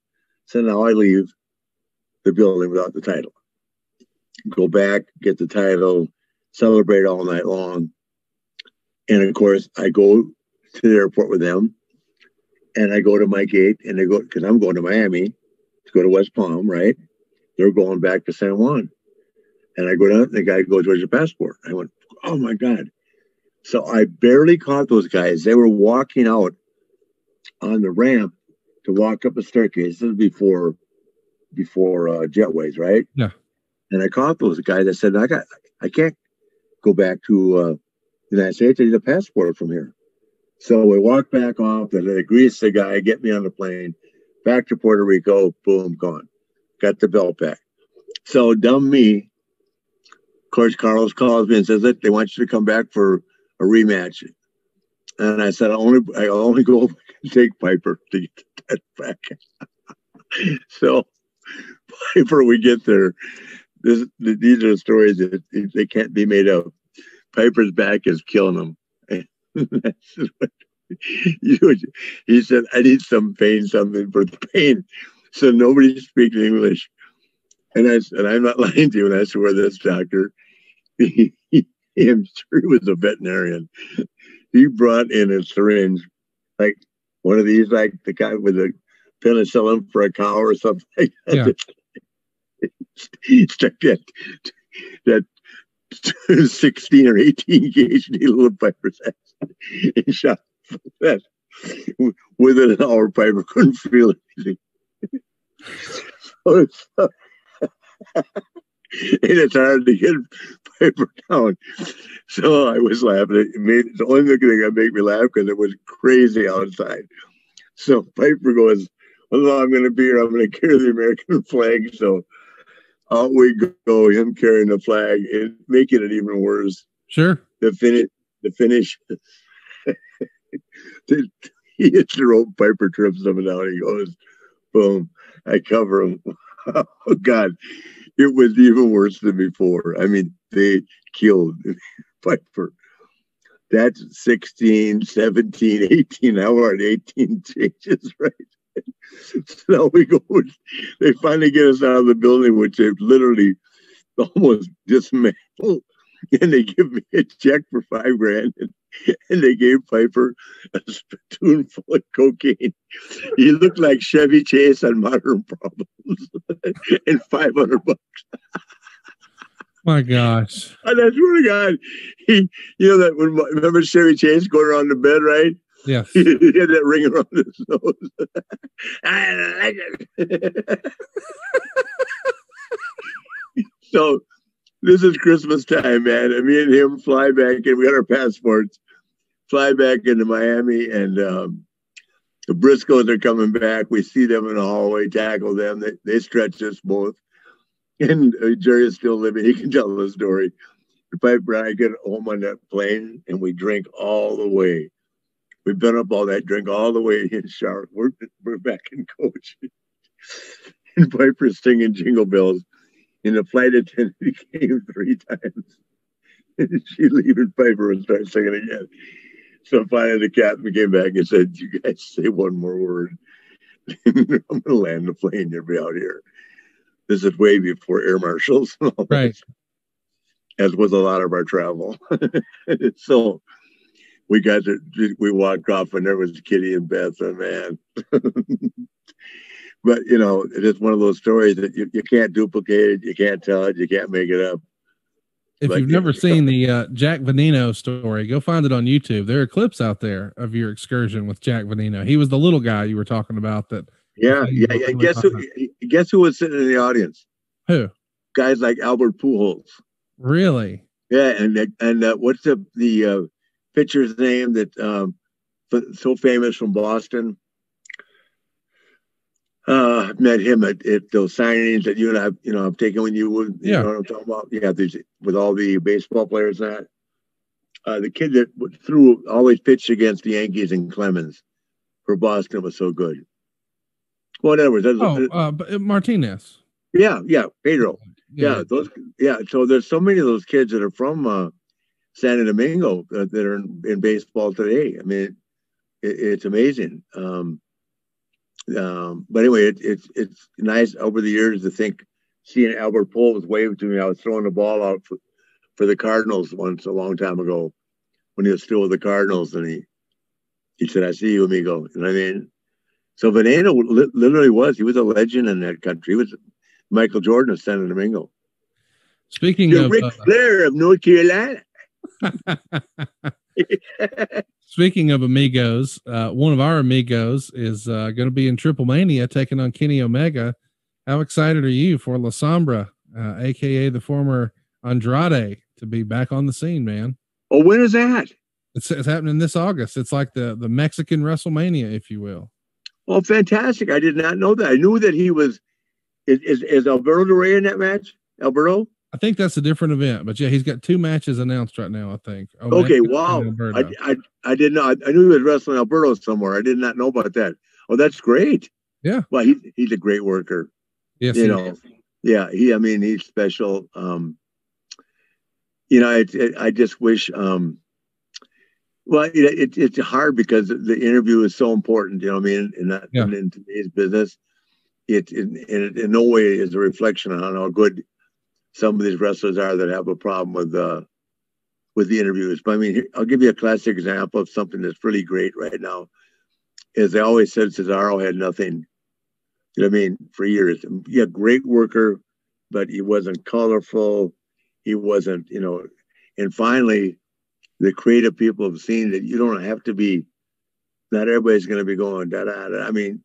So now I leave the building without the title. Go back, get the title, celebrate all night long. And of course, I go to the airport with them and I go to my gate and they go because I'm going to Miami to go to West Palm, right? They're going back to San Juan. And I go down, and the guy goes, Where's your passport? I went, Oh my God. So I barely caught those guys. They were walking out on the ramp to walk up a staircase. This is before before uh, jetways, right? Yeah. And I caught those guys. I said, I got I can't go back to uh, the United States. I need a passport from here. So we walk back off, and they grease the guy, get me on the plane, back to Puerto Rico, boom, gone. Got the belt back. So dumb me. Of course, Carlos calls me and says that they want you to come back for a rematch. And I said, I only I only go take Piper to get that back. so Piper, we get there. this, these are the stories that they can't be made up. Piper's back is killing him. he said, I need some pain, something for the pain. So nobody speaks English. And I said, I'm not lying to you. And I swear this doctor, he, he, I'm sure he was a veterinarian. He brought in a syringe, like one of these, like the guy with a penicillin for a cow or something like that. Yeah. he stuck that, that 16 or 18 gauge needle in Piper's and shot that. Within an hour, Piper couldn't feel anything. so, and it's hard to get Piper down. So I was laughing. It made the only thing that made me laugh because it was crazy outside. So Piper goes, Well, I'm going to be here. I'm going to carry the American flag. So out we go, him carrying the flag and making it even worse. Sure. The finish, the finish. he hits the rope, Piper trips him down. He goes, boom. I cover him. oh, God it was even worse than before. I mean, they killed Piper. That's 16, 17, 18. Now we're at 18 changes, right? so we go, they finally get us out of the building, which they've literally almost dismantled. And they give me a check for five grand. And, and they gave Piper a spittoon full of cocaine. He looked like Chevy Chase on Modern Problems and 500 bucks. My gosh. And I swear to God, he, you know, that when, remember Chevy Chase going around the bed, right? Yeah. he had that ring around his nose. I like it. so this is Christmas time, man. And me and him fly back and we got our passports, fly back into Miami and um, the Briscoes are coming back. We see them in the hallway, tackle them. They, they stretch us both. And uh, Jerry is still living. He can tell the story. Piper and I get home on that plane and we drink all the way. We've been up all that, drink all the way in Charlotte. We're, we're back in coach. and Piper's singing jingle bells. And the flight attendant came three times. And she leaving Piper and start singing again. So finally the captain came back and said, You guys say one more word. I'm gonna land the plane, you'll be out here. This is way before air marshals right. as was a lot of our travel. so we got to we walked off and there was Kitty and Beth and man. But you know, it is one of those stories that you, you can't duplicate it, you can't tell it, you can't make it up. If you've never seen the uh, Jack Veneno story, go find it on YouTube. There are clips out there of your excursion with Jack Veneno. He was the little guy you were talking about. That yeah, yeah, yeah. Guess who? Guess who was sitting in the audience? Who? Guys like Albert Pujols. Really? Yeah, and and uh, what's the the uh, pitcher's name that um, so famous from Boston? Uh, met him at, at those signings that you and I, you know, I've taken when you would, you yeah. know what I'm talking about? Yeah, these with all the baseball players and that. Uh, the kid that threw always pitched against the Yankees and Clemens for Boston was so good. Whatever. That was oh, uh, uh, Martinez. Yeah, yeah, Pedro. Yeah. yeah. those. Yeah, so there's so many of those kids that are from uh, Santo Domingo uh, that are in, in, baseball today. I mean, it, it's amazing. Um, um, but anyway, it, it's it's nice over the years to think seeing Albert Pujols wave to me. I was throwing the ball out for, for the Cardinals once a long time ago when he was still with the Cardinals, and he he said, "I see you, amigo." You know what I mean, so Veneno li- literally was he was a legend in that country. He was Michael Jordan of San Domingo. Speaking You're of Ric uh, Flair of North Carolina. Speaking of amigos, uh, one of our amigos is uh, going to be in Triple Mania taking on Kenny Omega. How excited are you for La Sombra, uh, aka the former Andrade, to be back on the scene, man? Oh, when is that? It's, it's happening this August. It's like the the Mexican WrestleMania, if you will. Oh, fantastic! I did not know that. I knew that he was. Is is, is Alberto Rey in that match? Alberto? I think that's a different event, but yeah, he's got two matches announced right now. I think. okay, wow. I, I I didn't know. I, knew he was wrestling Alberto somewhere. I did not know about that. Oh, that's great. Yeah. Well, he's he's a great worker. Yes. You know, is. Yeah, he. I mean, he's special. Um, you know, it, it, I just wish. Um, well, it, it, it's hard because the interview is so important. You know, what I mean, in, that, Yeah. in today's business, it in, in, in no way is a reflection on how good some of these wrestlers are that have a problem with uh with the interviews. But I mean, I'll give you a classic example of something that's really great right now. Is they always said Cesaro had nothing. You know what I mean? For years, yeah, great worker, but he wasn't colorful. He wasn't, you know. And finally, the creative people have seen that you don't have to be. Not everybody's going to be going da da da. I mean,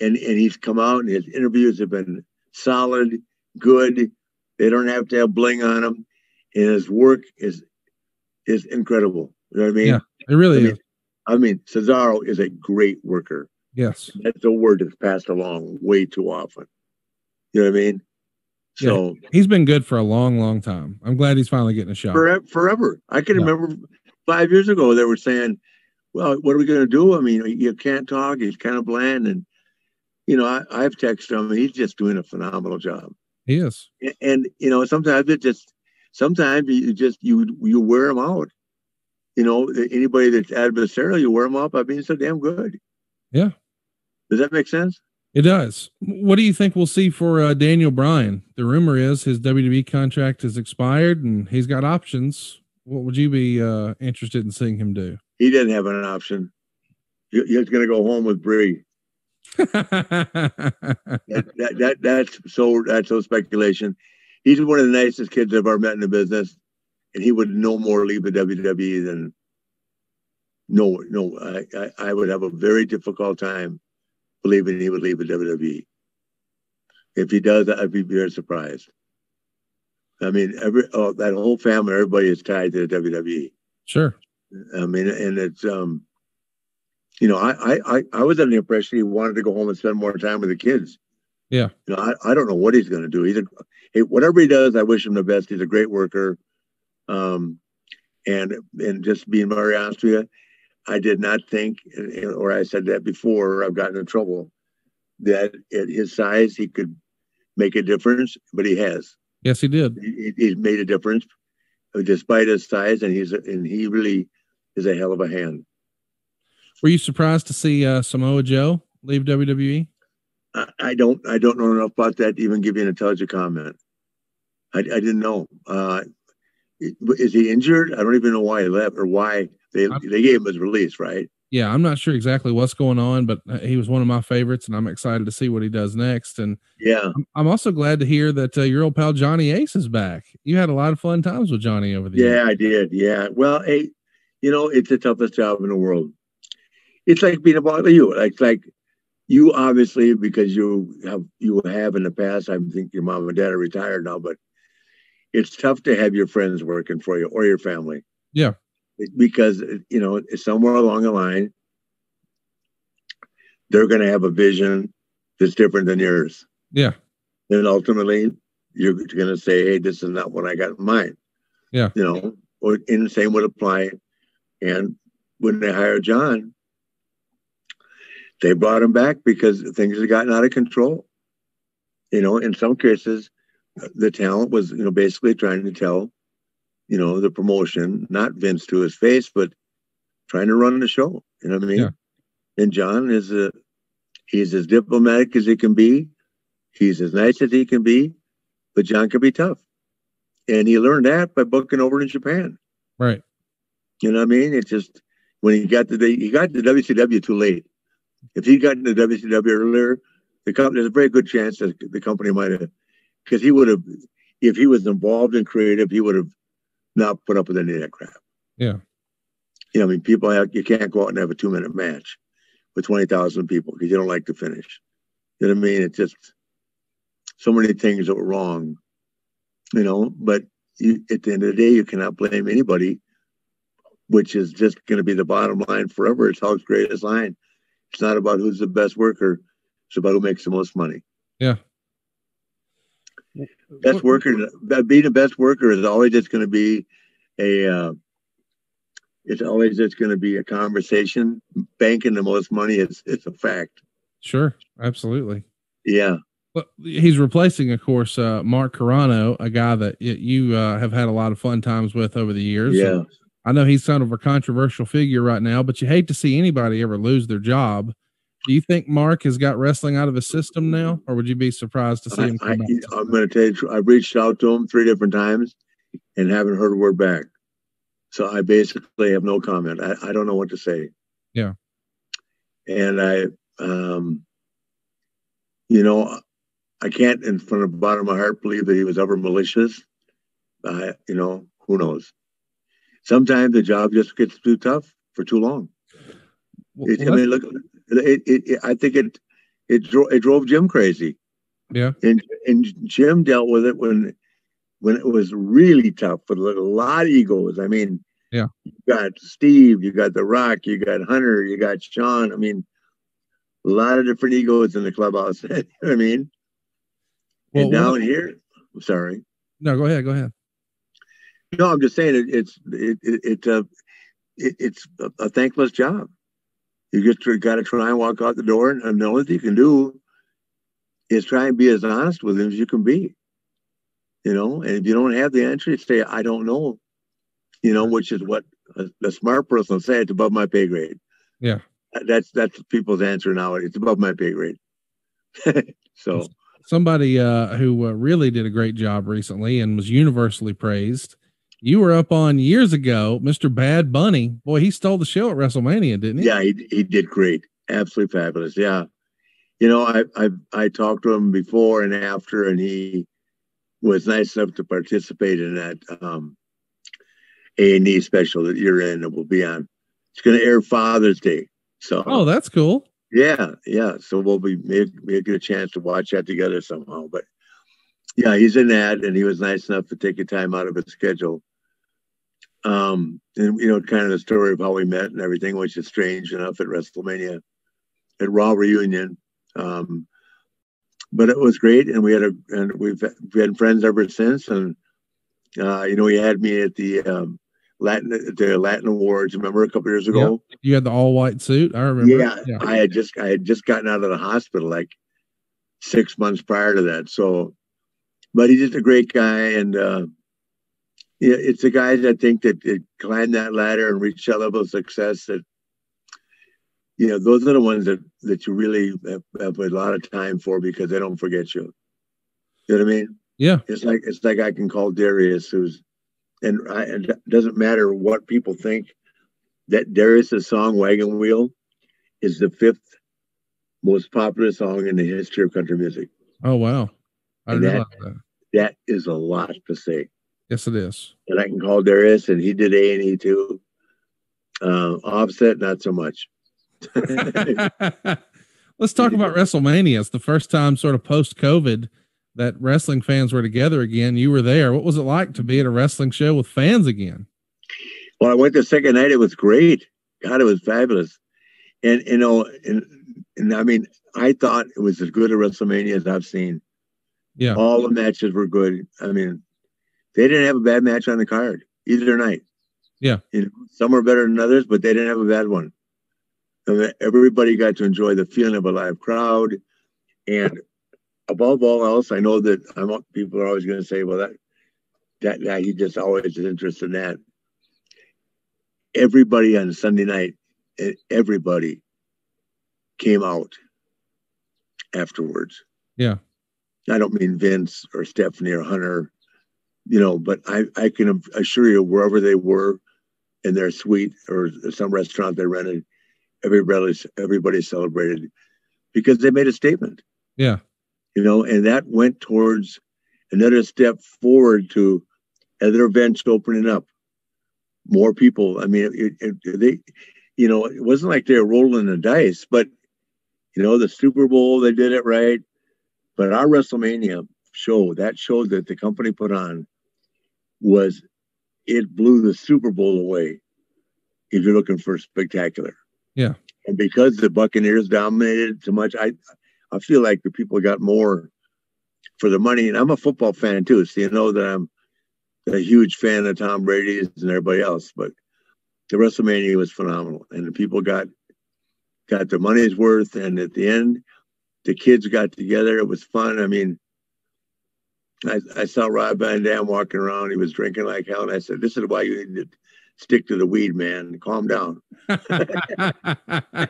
and and he's come out and his interviews have been solid, good. They don't have to have bling on them, and his work is is incredible. You know what I mean? Yeah. It really I mean, is. I mean, Cesaro is a great worker. Yes. That's a word that's passed along way too often. You know what I mean? So He's been good for a long, long time. I'm glad he's finally getting a shot. forever, forever. I can Yeah. remember five years ago they were saying, "Well, what are we going to do?" I mean, you can't talk. He's kind of bland, and you know, I, I've texted him. and He's just doing a phenomenal job. He is. And, and you know, sometimes it just, sometimes you just you you wear them out. You know, anybody that's adversarial, you wear them out by being so damn good. Yeah. Does that make sense? It does. What do you think we'll see for uh, Daniel Bryan? The rumor is his WWE contract has expired and he's got options. What would you be uh, interested in seeing him do? He didn't have an option. He- He's going to go home with Brie. That, that, that that's so that's so speculation. He's one of the nicest kids I've ever met in the business, and he would no more leave the WWE than no no. I, I, I would have a very difficult time believing he would leave the WWE. If he does, I'd be very surprised. I mean, every oh, that whole family, everybody is tied to the WWE. sure. I mean, and it's um, you know, I I I, I was under the impression he wanted to go home and spend more time with the kids. Yeah. You know, I, I don't know what he's going to do. He's a hey, whatever he does, I wish him the best. He's a great worker. Um, and and just being very honest with you, I did not think, or I said that before. I've gotten in trouble that at his size he could make a difference, but he has. Yes, he did. He, he's made a difference despite his size, and he's and he really is a hell of a hand. Were you surprised to see uh, Samoa Joe leave? WWE? I, I don't I don't know enough about that to even give you an intelligent comment. I, I didn't know. Uh, is he injured? I don't even know why he left or why they I'm- they gave him his release. Right? Yeah, I'm not sure exactly what's going on, but uh, he was one of my favorites, and I'm excited to see what he does next. And Yeah. I'm- also glad to hear that uh, your old pal Johnny Ace is back. You had a lot of fun times with Johnny over the years. Yeah, I did. Yeah. Well, hey, you know, it's the toughest job in the world. It's like being a boss of you. Like like you obviously because you have you have in the past. I think your mom and dad are retired now, but it's tough to have your friends working for you or your family. Yeah. Because you know, somewhere along the line, they're going to have a vision that's different than yours. Yeah. and ultimately, you're going to say, "Hey, this is not what I got in mind." Yeah. You know, or in the same would apply. And when they hire John, they brought him back because things had gotten out of control. You know, in some cases, the talent was, you know, basically trying to tell, you know, the promotion, not Vince to his face, but trying to run the show. You know what I mean? Yeah. And John is a, he's as diplomatic as he can be. He's as nice as he can be, but John can be tough. And he learned that by booking over in Japan. Right. You know what I mean? It's just when he got to the he got to WCW too late. If he'd gotten to WCW earlier, the company there's a very good chance that the company might have because he would have if he was involved in creative, he would have not put up with any of that crap. Yeah. You know, I mean, people have, you can't go out and have a two minute match with twenty thousand people because you don't like to finish. You know what I mean? It's just so many things that were wrong. You know, but you, at the end of the day, you cannot blame anybody which is just going to be the bottom line forever. It's Hulk's greatest line. It's not about who's the best worker. It's about who makes the most money. Yeah. Best worker, being the best worker is always just going to be a, uh, it's always just going to be a conversation. Banking the most money is it's a fact. Sure. Absolutely. Yeah. Well, he's replacing, of course, uh, Mark Carrano, a guy that you uh, have had a lot of fun times with over the years. Yeah. I know he's kind of a controversial figure right now, but you hate to see anybody ever lose their job. Do you think Mark has got wrestling out of his system now, or would you be surprised to see I, him I, come back? I'm going to tell you, I've reached out to him three different times and haven't heard a word back. So I basically have no comment. I, I don't know what to say. Yeah. And I, um, you know, I can't, in front of the bottom of my heart, believe that he was ever malicious. I, you know, who knows? Sometimes the job just gets too tough for too long. Well, It, I mean, look, it, it, it, I think it, it, dro- it drove Jim crazy yeah, and and Jim dealt with it when when it was really tough with a lot of egos. I mean, Yeah. you got Steve, you got The Rock, you got Hunter, you got Shawn. I mean, a lot of different egos in the clubhouse. you know what I mean? Well, and down here, I'm sorry. no, go ahead, go ahead. No, I'm just saying it, it's it, it, uh, it, it's a, a thankless job. You just got to try and walk out the door, and, and the only thing you can do is try and be as honest with him as you can be. You know, and if you don't have the answer, say, "I don't know." You know, which is what a, a smart person will say. It's above my pay grade. Yeah. that's that's people's answer now. It's above my pay grade. so Somebody uh, who uh, really did a great job recently and was universally praised. You were up on years ago, Mr. Bad Bunny. Boy, he stole the show at WrestleMania, didn't he? Yeah, he he did great. Absolutely fabulous. Yeah. You know, I I I talked to him before and after, and he was nice enough to participate in that um A and E special that you're in that will be on. It's gonna air Father's Day. So Oh, that's cool. yeah, yeah. So we'll be maybe, maybe get a chance to watch that together somehow. But yeah, he's in that, and he was nice enough to take a time out of his schedule. Um, and you know, kind of the story of how we met and everything, which is strange enough at WrestleMania, at Raw reunion. Um, but it was great, and we had a and we've been friends ever since. And uh, you know, he had me at the um, Latin the Latin Awards. Remember a couple years ago? You had the all white suit. I remember. Yeah, I had just I had just gotten out of the hospital like six months prior to that. So, but he's just a great guy, and uh, yeah, it's the guys I think that, that climb that ladder and reach that level of success. That you know, those are the ones that that you really have, have a lot of time for because they don't forget you. You know what I mean? Yeah. It's like it's like I can call Darius, who's and I, it doesn't matter what people think. That Darius' song "Wagon Wheel" is the fifth most popular song in the history of country music. Oh wow. I And didn't that- that. That is a lot to say. Yes, it is. And I can call Darius, and he did A and E too. Uh, offset, not so much. Let's talk about WrestleMania. It's the first time, sort of post COVID, that wrestling fans were together again. You were there. What was it like to be at a wrestling show with fans again? Well, I went the second night. It was great. God, it was fabulous. And you know, and, and I mean, I thought it was as good a WrestleMania as I've seen. Yeah. All the matches were good. I mean, they didn't have a bad match on the card either night. Yeah. You know, some were better than others, but they didn't have a bad one. Mean, everybody got to enjoy the feeling of a live crowd. And above all else, I know that I'm people are always going to say, well, that that guy, he just always is interested in that. Everybody on Sunday night, everybody came out afterwards. Yeah. I don't mean Vince or Stephanie or Hunter, you know, but I, I can assure you, wherever they were in their suite or some restaurant they rented, everybody everybody celebrated because they made a statement, Yeah. you know, and that went towards another step forward to other events opening up, more people. I mean, it, it, they, you know, it wasn't like they were rolling the dice, but you know, the Super Bowl they did it right. But our WrestleMania show, that show that the company put on, was it blew the Super Bowl away. If you're looking for spectacular, Yeah. and because the Buccaneers dominated so much, I I feel like the people got more for the money. And I'm a football fan too, so you know that I'm a huge fan of Tom Brady's and everybody else. But the WrestleMania was phenomenal, and the people got got their money's worth. And at the end, the kids got together. It was fun. I mean, I, I saw Rob Van Dam walking around. He was drinking like hell, and I said, "This is why you need to stick to the weed, man. Calm down."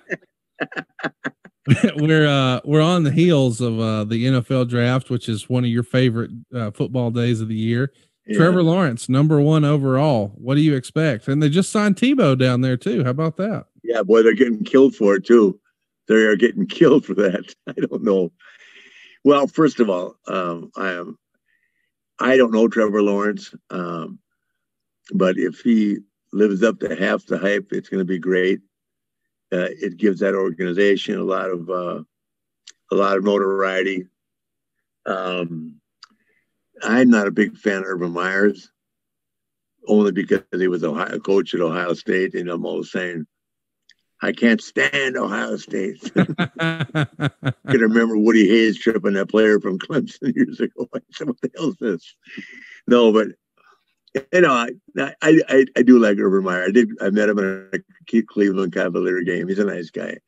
we're uh we're on the heels of uh the NFL draft, which is one of your favorite uh, football days of the year. Yeah. Trevor Lawrence, number one overall. What do you expect? And they just signed Tebow down there too. How about that? Yeah, boy, they're getting killed for it too. They are getting killed for that. I don't know. Well, first of all, um, I am. I don't know Trevor Lawrence, um, but if he lives up to half the hype, it's going to be great. Uh, it gives that organization a lot of uh, a lot of notoriety. Um, I'm not a big fan of Urban Meyers, only because he was a coach at Ohio State, and I'm always saying, I can't stand Ohio State. I can remember Woody Hayes tripping that player from Clemson years ago. I said, "What the hell is this?" No, but you know, I I I, I do like Urban Meyer. I did. I met him at a Cleveland Cavalier game. He's a nice guy.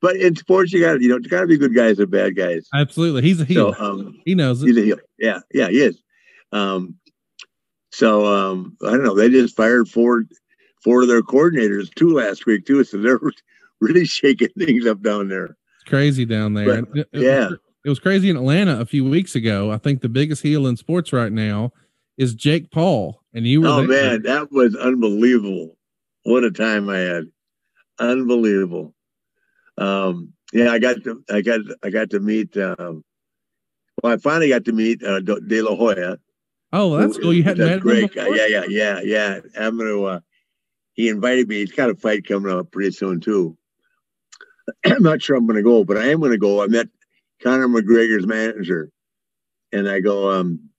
But in sports, you got you know, you got to be good guys and bad guys. Absolutely, he's a heel. So, um, he knows it. He's a heel. Yeah, yeah, he is. Um, so um, I don't know. They just fired four four of their coordinators too last week too. So they're really shaking things up down there. It's crazy down there. But, it, it- yeah. it was crazy in Atlanta a few weeks ago. I think the biggest heel in sports right now is Jake Paul, and you were Oh there. man, that was unbelievable. What a time I had. Unbelievable. Um, yeah, I got to I got I got to meet um well I finally got to meet uh, De La Hoya. Oh, that's cool. You hadn't met him great guy. Yeah, yeah, yeah, yeah. I'm gonna uh he invited me. He's got a fight coming up pretty soon too. I'm not sure I'm gonna go, but I am gonna go. I met Conor McGregor's manager and I go, um,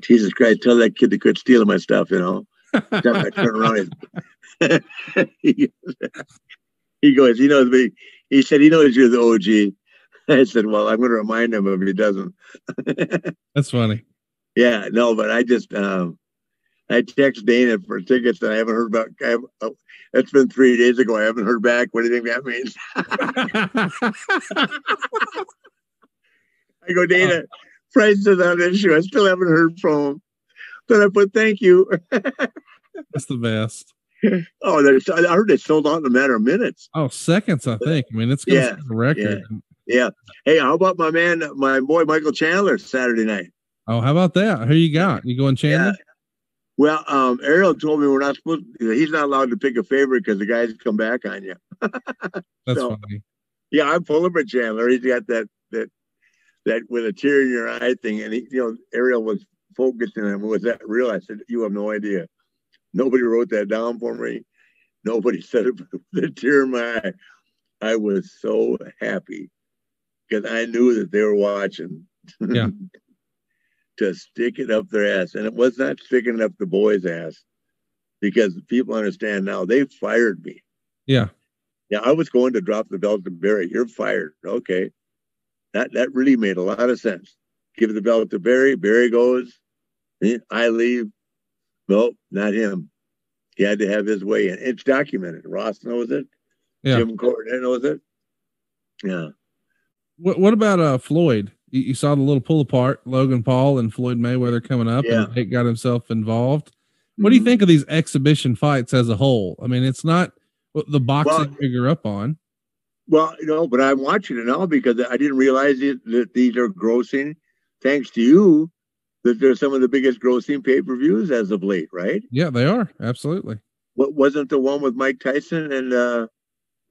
Jesus Christ, tell that kid to quit stealing my stuff, you know. I turn around he, he goes, he knows me. He said he knows you're the OG. I said, well, I'm going to remind him if he doesn't. That's funny. yeah, no, but I just, um, I text Dana for tickets and I haven't heard back. I oh, that's been three days ago. I haven't heard back. What do you think that means? I go, Dana, price is not an issue. I still haven't heard from him. Then I put thank you. That's the best. Oh, there's, I heard it sold out in a matter of minutes. Oh, seconds, I think. I mean, it's going to Yeah, a record. Yeah. Hey, how about my man, my boy Michael Chandler Saturday night? Oh, how about that? Who you got? You going Chandler? Well, um, Ariel told me we're not supposed. He's not allowed to pick a favorite because the guys come back on you. That's so- funny. Yeah, I'm pulling for Chandler. He's got that that that with a tear in your eye thing, and he, you know, Ariel was focusing on was that real? I said, you have no idea. Nobody wrote that down for me. Nobody said it with a tear in my eye. I was so happy because I knew that they were watching. Yeah. to stick it up their ass, and it was not sticking it up the boys' ass, because people understand now they fired me. Yeah. Yeah, I was going to drop the belt to Barry. You're fired. Okay. That that really made a lot of sense. Give the belt to Barry. Barry goes. eh, I leave. Nope, not him. He had to have his way in. It's documented. Ross knows it. Yeah. Jim Cornette knows it. Yeah. What What about uh Floyd? You, you saw the little pull apart, Logan Paul and Floyd Mayweather coming up, Yeah. and Jake got himself involved. What do you Mhm. think of these exhibition fights as a whole? I mean, it's not what the boxing Well- you grew up on. Well, you know, but I'm watching it now because I didn't realize it, that these are grossing, thanks to you, that they're some of the biggest grossing pay per views as of late, right? Yeah, they are absolutely. What wasn't the one with Mike Tyson and uh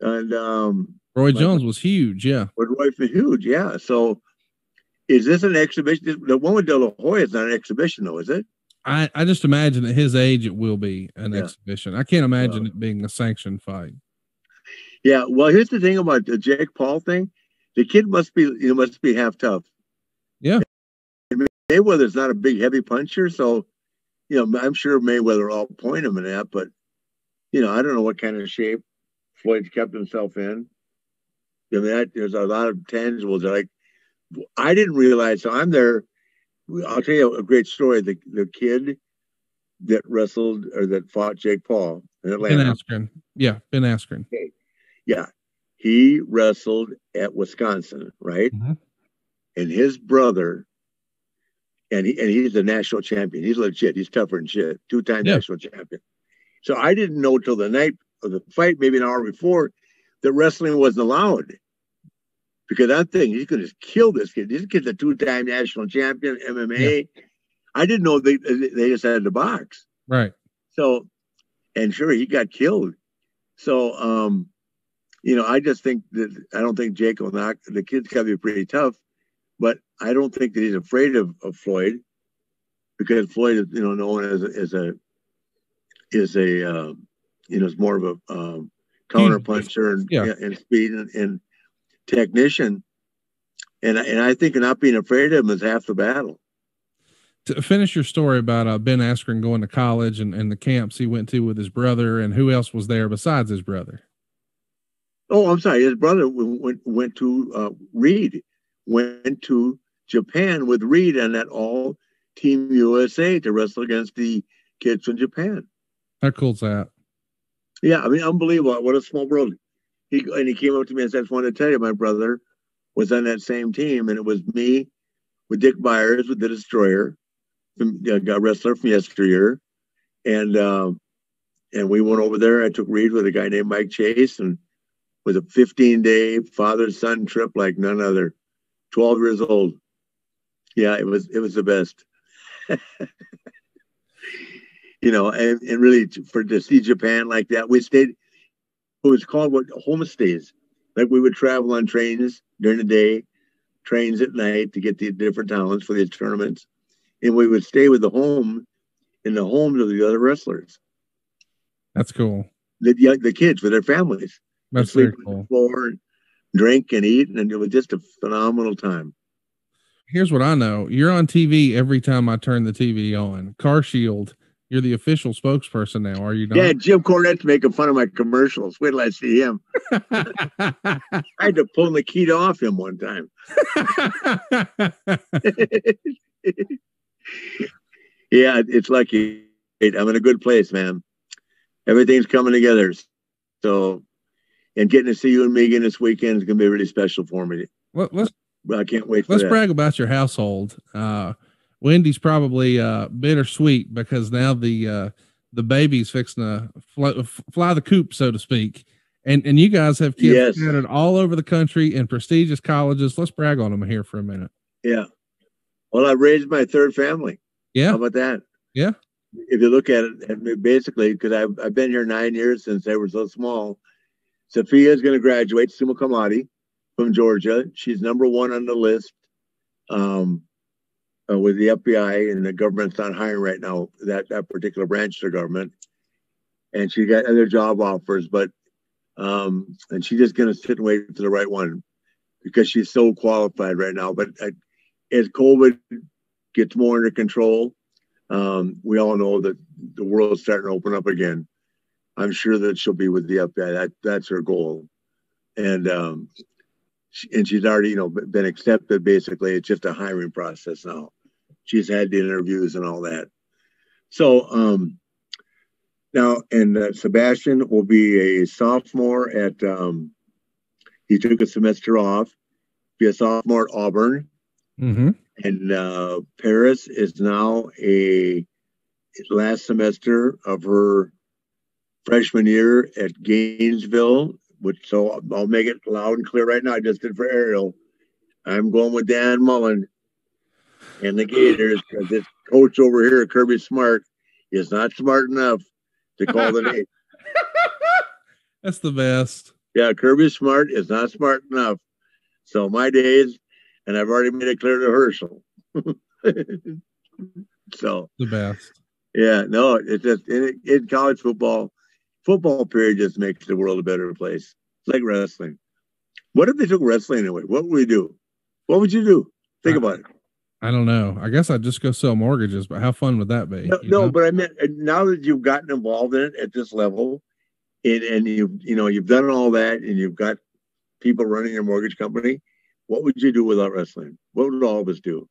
and um Roy Jones was huge. Yeah, with Roy for huge, yeah. So is this an exhibition? The one with De La Hoya is not an exhibition, though, is it? I I just imagine at his age it will be an Yeah. exhibition. I can't imagine Well- it being a sanctioned fight. Yeah. Well, here's the thing about the Jake Paul thing. The kid must be, you know, must be half tough. Yeah. And Mayweather's not a big, heavy puncher, so you know, I'm sure Mayweather will point him in that, but you know, I don't know what kind of shape Floyd's kept himself in. I mean, that, there's a lot of tangibles. That, like, I didn't realize. So I'm there. I'll tell you a great story. The the kid that wrestled or that fought Jake Paul in Atlanta. Ben Askren. Yeah, Ben Askren. Okay. Yeah. he wrestled at Wisconsin, right? Mhm. And his brother, and he and he's a national champion. He's legit. He's tougher than shit. Two time Yeah. national champion. So I didn't know till the night of the fight, maybe an hour before, that wrestling wasn't allowed. Because I'm thinking he's gonna kill this kid. This kid's a two time national champion, MMA. I didn't know they they just had the box. Right. So, and sure, he got killed. So, um, you know, I just think that I don't think Jake will knock the kid's got to be pretty tough, but I don't think that he's afraid of, of Floyd because Floyd is, you know, known as a, as a is a uh, you know is more of a um, counter puncher and, Yeah. and speed and, and technician, and I- and I think not being afraid of him is half the battle. To finish your story about uh, Ben Askren going to college and, and the camps he went to with his brother, and who else was there besides his brother? Oh, I'm sorry. His brother went went to uh, Reid, went to Japan with Reid and that all Team USA to wrestle against the kids from Japan. How cool's that? Yeah, I mean, unbelievable. What a small world. He and he came up to me and said, "I just wanted to tell you, my brother was on that same team, and it was me with Dick Byers with the Destroyer, uh, wrestler from yesteryear, and um, and we went over there. I took Reid with a guy named Mike Chase, and was a 15 day father son trip like none other. 12 years old. Yeah, it was it was the best. you know, and, and really for to see Japan like that, we stayed. It was called what homestays. Like we would travel on trains during the day, trains at night to get to different towns for these tournaments, and we would stay with the home in the homes of the other wrestlers, That's cool. the young- the kids with their families. That's very the cool. floor and drink and eat, and it was just a phenomenal time. Here's what I know. You're on TV every time I turn the TV on. CarShield. You're the official spokesperson now, are you Yeah. Jim Cornette's making fun of my commercials. Wait till I see him. I had to pull Nikita off him one time. yeah, it's lucky. I'm in a good place, man. Everything's coming together. So, and getting to see you and Megan this weekend is going to be really special for me. Let, let's I can't wait for let's brag about your household. Uh, Wendy's probably uh, bittersweet because now the uh, the baby's fixing to fly, fly the coop, so to speak. And and you guys have kids Yes. scattered all over the country in prestigious colleges. Let's brag on them here for a minute. Yeah. Well, I raised my third family. Yeah, How about that? Yeah. If you look at it, basically, because I've, I've been here nine years since they were so small. Sophia is going to graduate summa cum laude from Georgia. She's number one on the list um, uh, with the FBI, and the government's not hiring right now that that particular branch of the government. And she got other job offers, but um, and she's just going to sit and wait for the right one because she's so qualified right now. But uh, as COVID gets more under control, um, we all know that the world's starting to open up again. I'm sure that she'll be with the FBI. That that's her goal, and um, she, and she's already you know been accepted. Basically, it's just a hiring process now. She's had the interviews and all that. So um, now, and uh, Sebastian will be a sophomore at. Um, he took a semester off. Be a sophomore at Auburn mm-hmm. and uh, Paris is now a last semester of her freshman year at Gainesville. Which so I'll make it loud and clear right now. I just did for Ariel. I'm going with Dan Mullen and the Gators because uh, this coach over here, Kirby Smart, is not smart enough to call the name. That's the best. Yeah, Kirby Smart is not smart enough. So my days, and I've already made it clear to Herschel. so The best. yeah, no, it's just in, in college football, football period just makes the world a better place. It's like wrestling. What if they took wrestling away? What would we do? What would you do? Think about it. I don't know. I guess I'd just go sell mortgages, but how fun would that be? No, no, but I meant uh, now that you've gotten involved in it at this level, and and you you know you've done all that, and you've got people running your mortgage company. What would you do without wrestling? What would all of us do?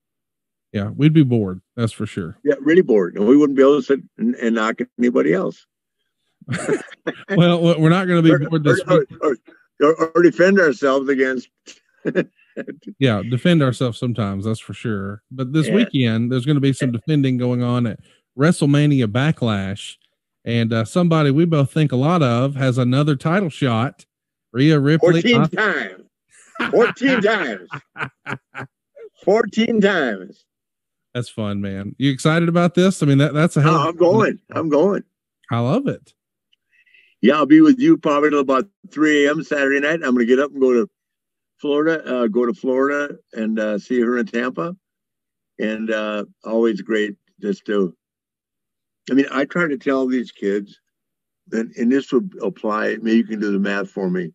yeah, we'd be bored. That's for sure. Yeah, really bored, and we wouldn't be able to sit and, and knock anybody else. Well, we're not going to Or- be bored this or- week. or- or, or defend ourselves against. yeah, defend ourselves sometimes, that's for sure. But this Yeah. weekend, there's going to be some defending going on at WrestleMania Backlash. And uh, somebody we both think a lot of has another title shot. Rhea Ripley. 14 uh, times. 14 times. 14 times. that's fun, man. You excited about this? I mean, that that's a hell. Oh, I'm going. I'm going. I love it. Yeah, I'll be with you probably till about 3 a.m. Saturday night. I'm going to get up and go to Florida, uh, go to Florida and uh, see her in Tampa. And uh, always great just to, I mean, I try to tell these kids, and, and this would apply, maybe you can do the math for me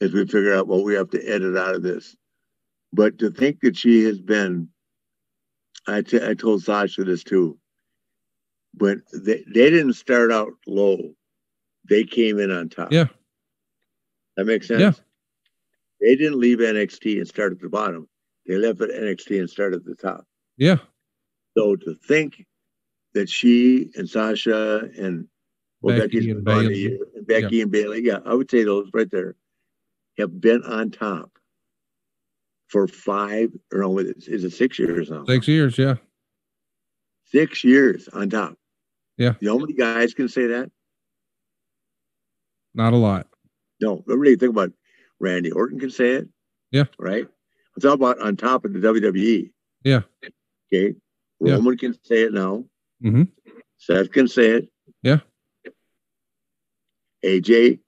as we figure out what we have to edit out of this. But to think that she has been, I t- I told Sasha this too, but they, they didn't start out low. They came in on top. Yeah. That makes sense. Yeah. They didn't leave NXT and start at the bottom. They left at NXT and started at the top. Yeah. So to think that she and Sasha and well, Becky and been gone a Bayley. year, and Becky and Bayley, yeah, I would say those right there have been on top for five or no, is is it six years now? Six years. Yeah. Six years on top. Yeah. The only guys can say that? Not a lot. No, but really think about it. Randy Orton can say it. Yeah. Right? It's all about on top of the WWE. Yeah. Okay. Yeah. Roman can say it now. Mhm. Seth can say it. Yeah. AJ,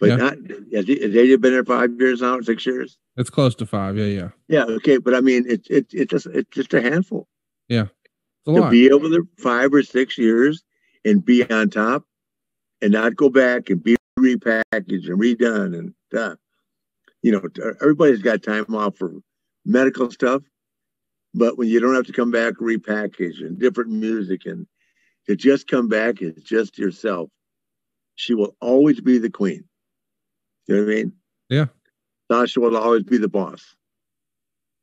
but Yeah. not has, he, has AJ been there five years now, six years? It's close to five. Yeah. Yeah. Yeah, okay, but I mean it's it's it's just it's just a handful. It's a to lot. be able to five or six years and be on top and not go back and be repackaged and redone and uh, you know everybody's got time off for medical stuff but when you don't have to come back repackaged and different music and to just come back as just yourself she will always be the queen you know what i mean Yeah. sasha will always be the boss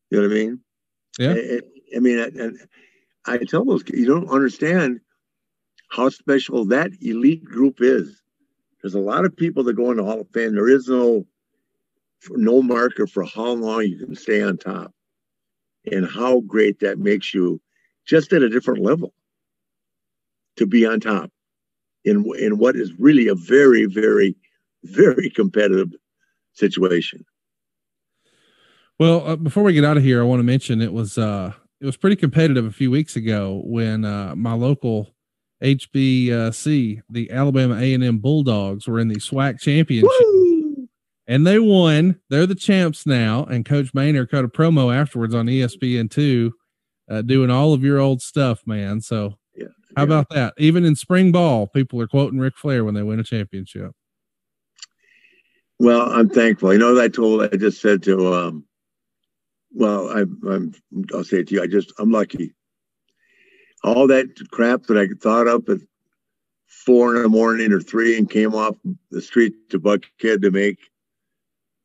you know what i mean Yeah. I, I- I mean and I tell those you don't understand how special that elite group is. There's a lot of people that go into Hall of Fame. There is no no marker for how long you can stay on top and how great that makes you just at a different level to be on top in in what is really a very, very, very competitive situation. Well, uh, before we get out of here, I want to mention it was uh it was pretty competitive a few weeks ago when uh my local HBC, the Alabama A&M Bulldogs, were in the SWAC championship Woo! And they won. They're the champs now. And Coach Maynard cut a promo afterwards on ESPN two, uh, doing all of your old stuff, man. So Yeah. how about that? Even in spring ball, people are quoting Ric Flair when they win a championship. Well, I'm thankful. You know, I told, I just said to, um, well, I'm, I'm, I'll say it to you. I just, I'm lucky. All that crap that I thought up at four in the morning or three and came off the street to Buckhead to make,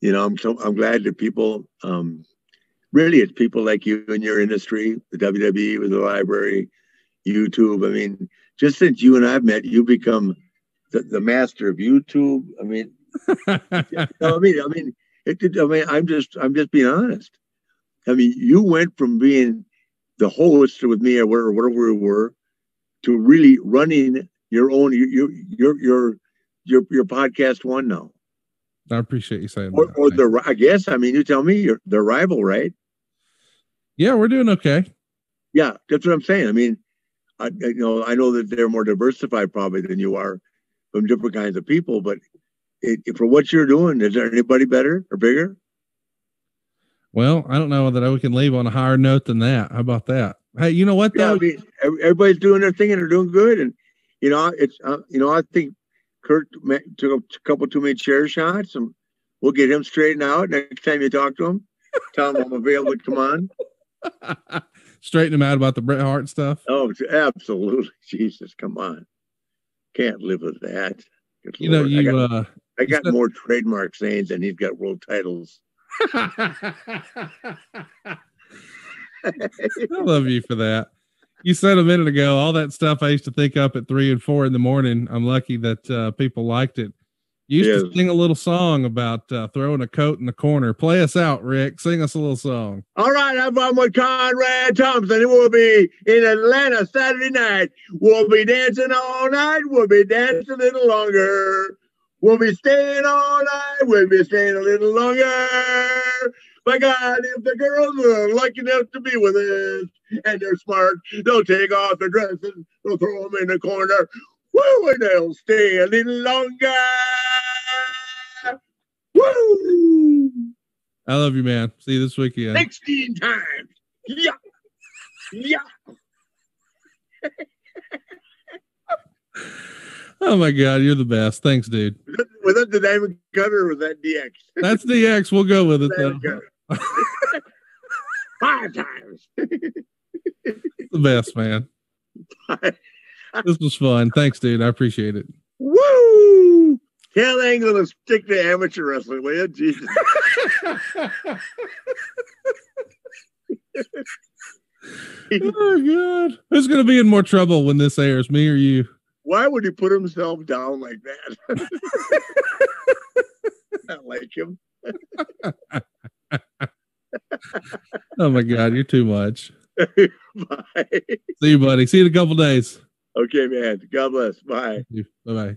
you know, I'm so, I'm glad that people, um, really it's people like you in your industry, the WWE with the library, YouTube. I mean, just since you and I've met, you become the, the master of YouTube. I mean, no, I mean, I mean, it, it- I mean, I'm just, I'm just being honest. I mean, you went from being the host with me or where- whatever we were to really running your own, your, your, your, your, your podcast one now, I appreciate you saying or, that. or the, I guess, I mean, you tell me, you're the rival, right? Yeah, we're doing okay. Yeah, that's what I'm saying. I mean, I, I- you know, I know that they're more diversified probably than you are from different kinds of people, but it, for what you're doing, is there anybody better or bigger? Well, I don't know that we can leave on a higher note than that. How about that? Hey, you know what Yeah. I mean, everybody's doing their thing and they're doing good. And you know, it's uh, you know, I think Kurt took a couple too many chair shots, and we'll get him straightened out next time you talk to him. Tell him I'm available to come on. Straighten him out about the Bret Hart stuff. Oh, absolutely, Jesus, come on, can't live with that. Good You know, you I got, uh I got said- more trademark sayings than he's got world titles. I love you for that. You said a minute ago all that stuff I used to think up at three and four in the morning. I'm lucky that uh, people liked it. You used to sing a little song about uh, throwing a coat in the corner. Play us out, Ric. Sing us a little song. All right, I'm on with Conrad Thompson. We'll be in Atlanta Saturday night. We'll be dancing all night. We'll be dancing a little longer. We'll be staying all night. We'll be staying a little longer. My God, if the girls are lucky enough to be with us and they're smart, they'll take off their dresses. They'll throw them in the corner. Woo, and they'll stay a little longer. Woo! I love you, man. See you this weekend. 16 times. Yeah. Yeah. Oh my God, you're the best. Thanks, dude. Was that the diamond cutter or was that DX? That's the X. We'll go with it though. Five times. The best, man. This was fun. Thanks, dude. I appreciate it. Woo! Tell Angle to stick to amateur wrestling, will you? Jesus. Oh God, who's gonna be in more trouble when this airs? Me or you? Why would he put himself down like that? Not like him. Oh my God, you're too much. Bye. See you, buddy. See you in a couple days. Okay, man. God bless. Bye. Bye bye.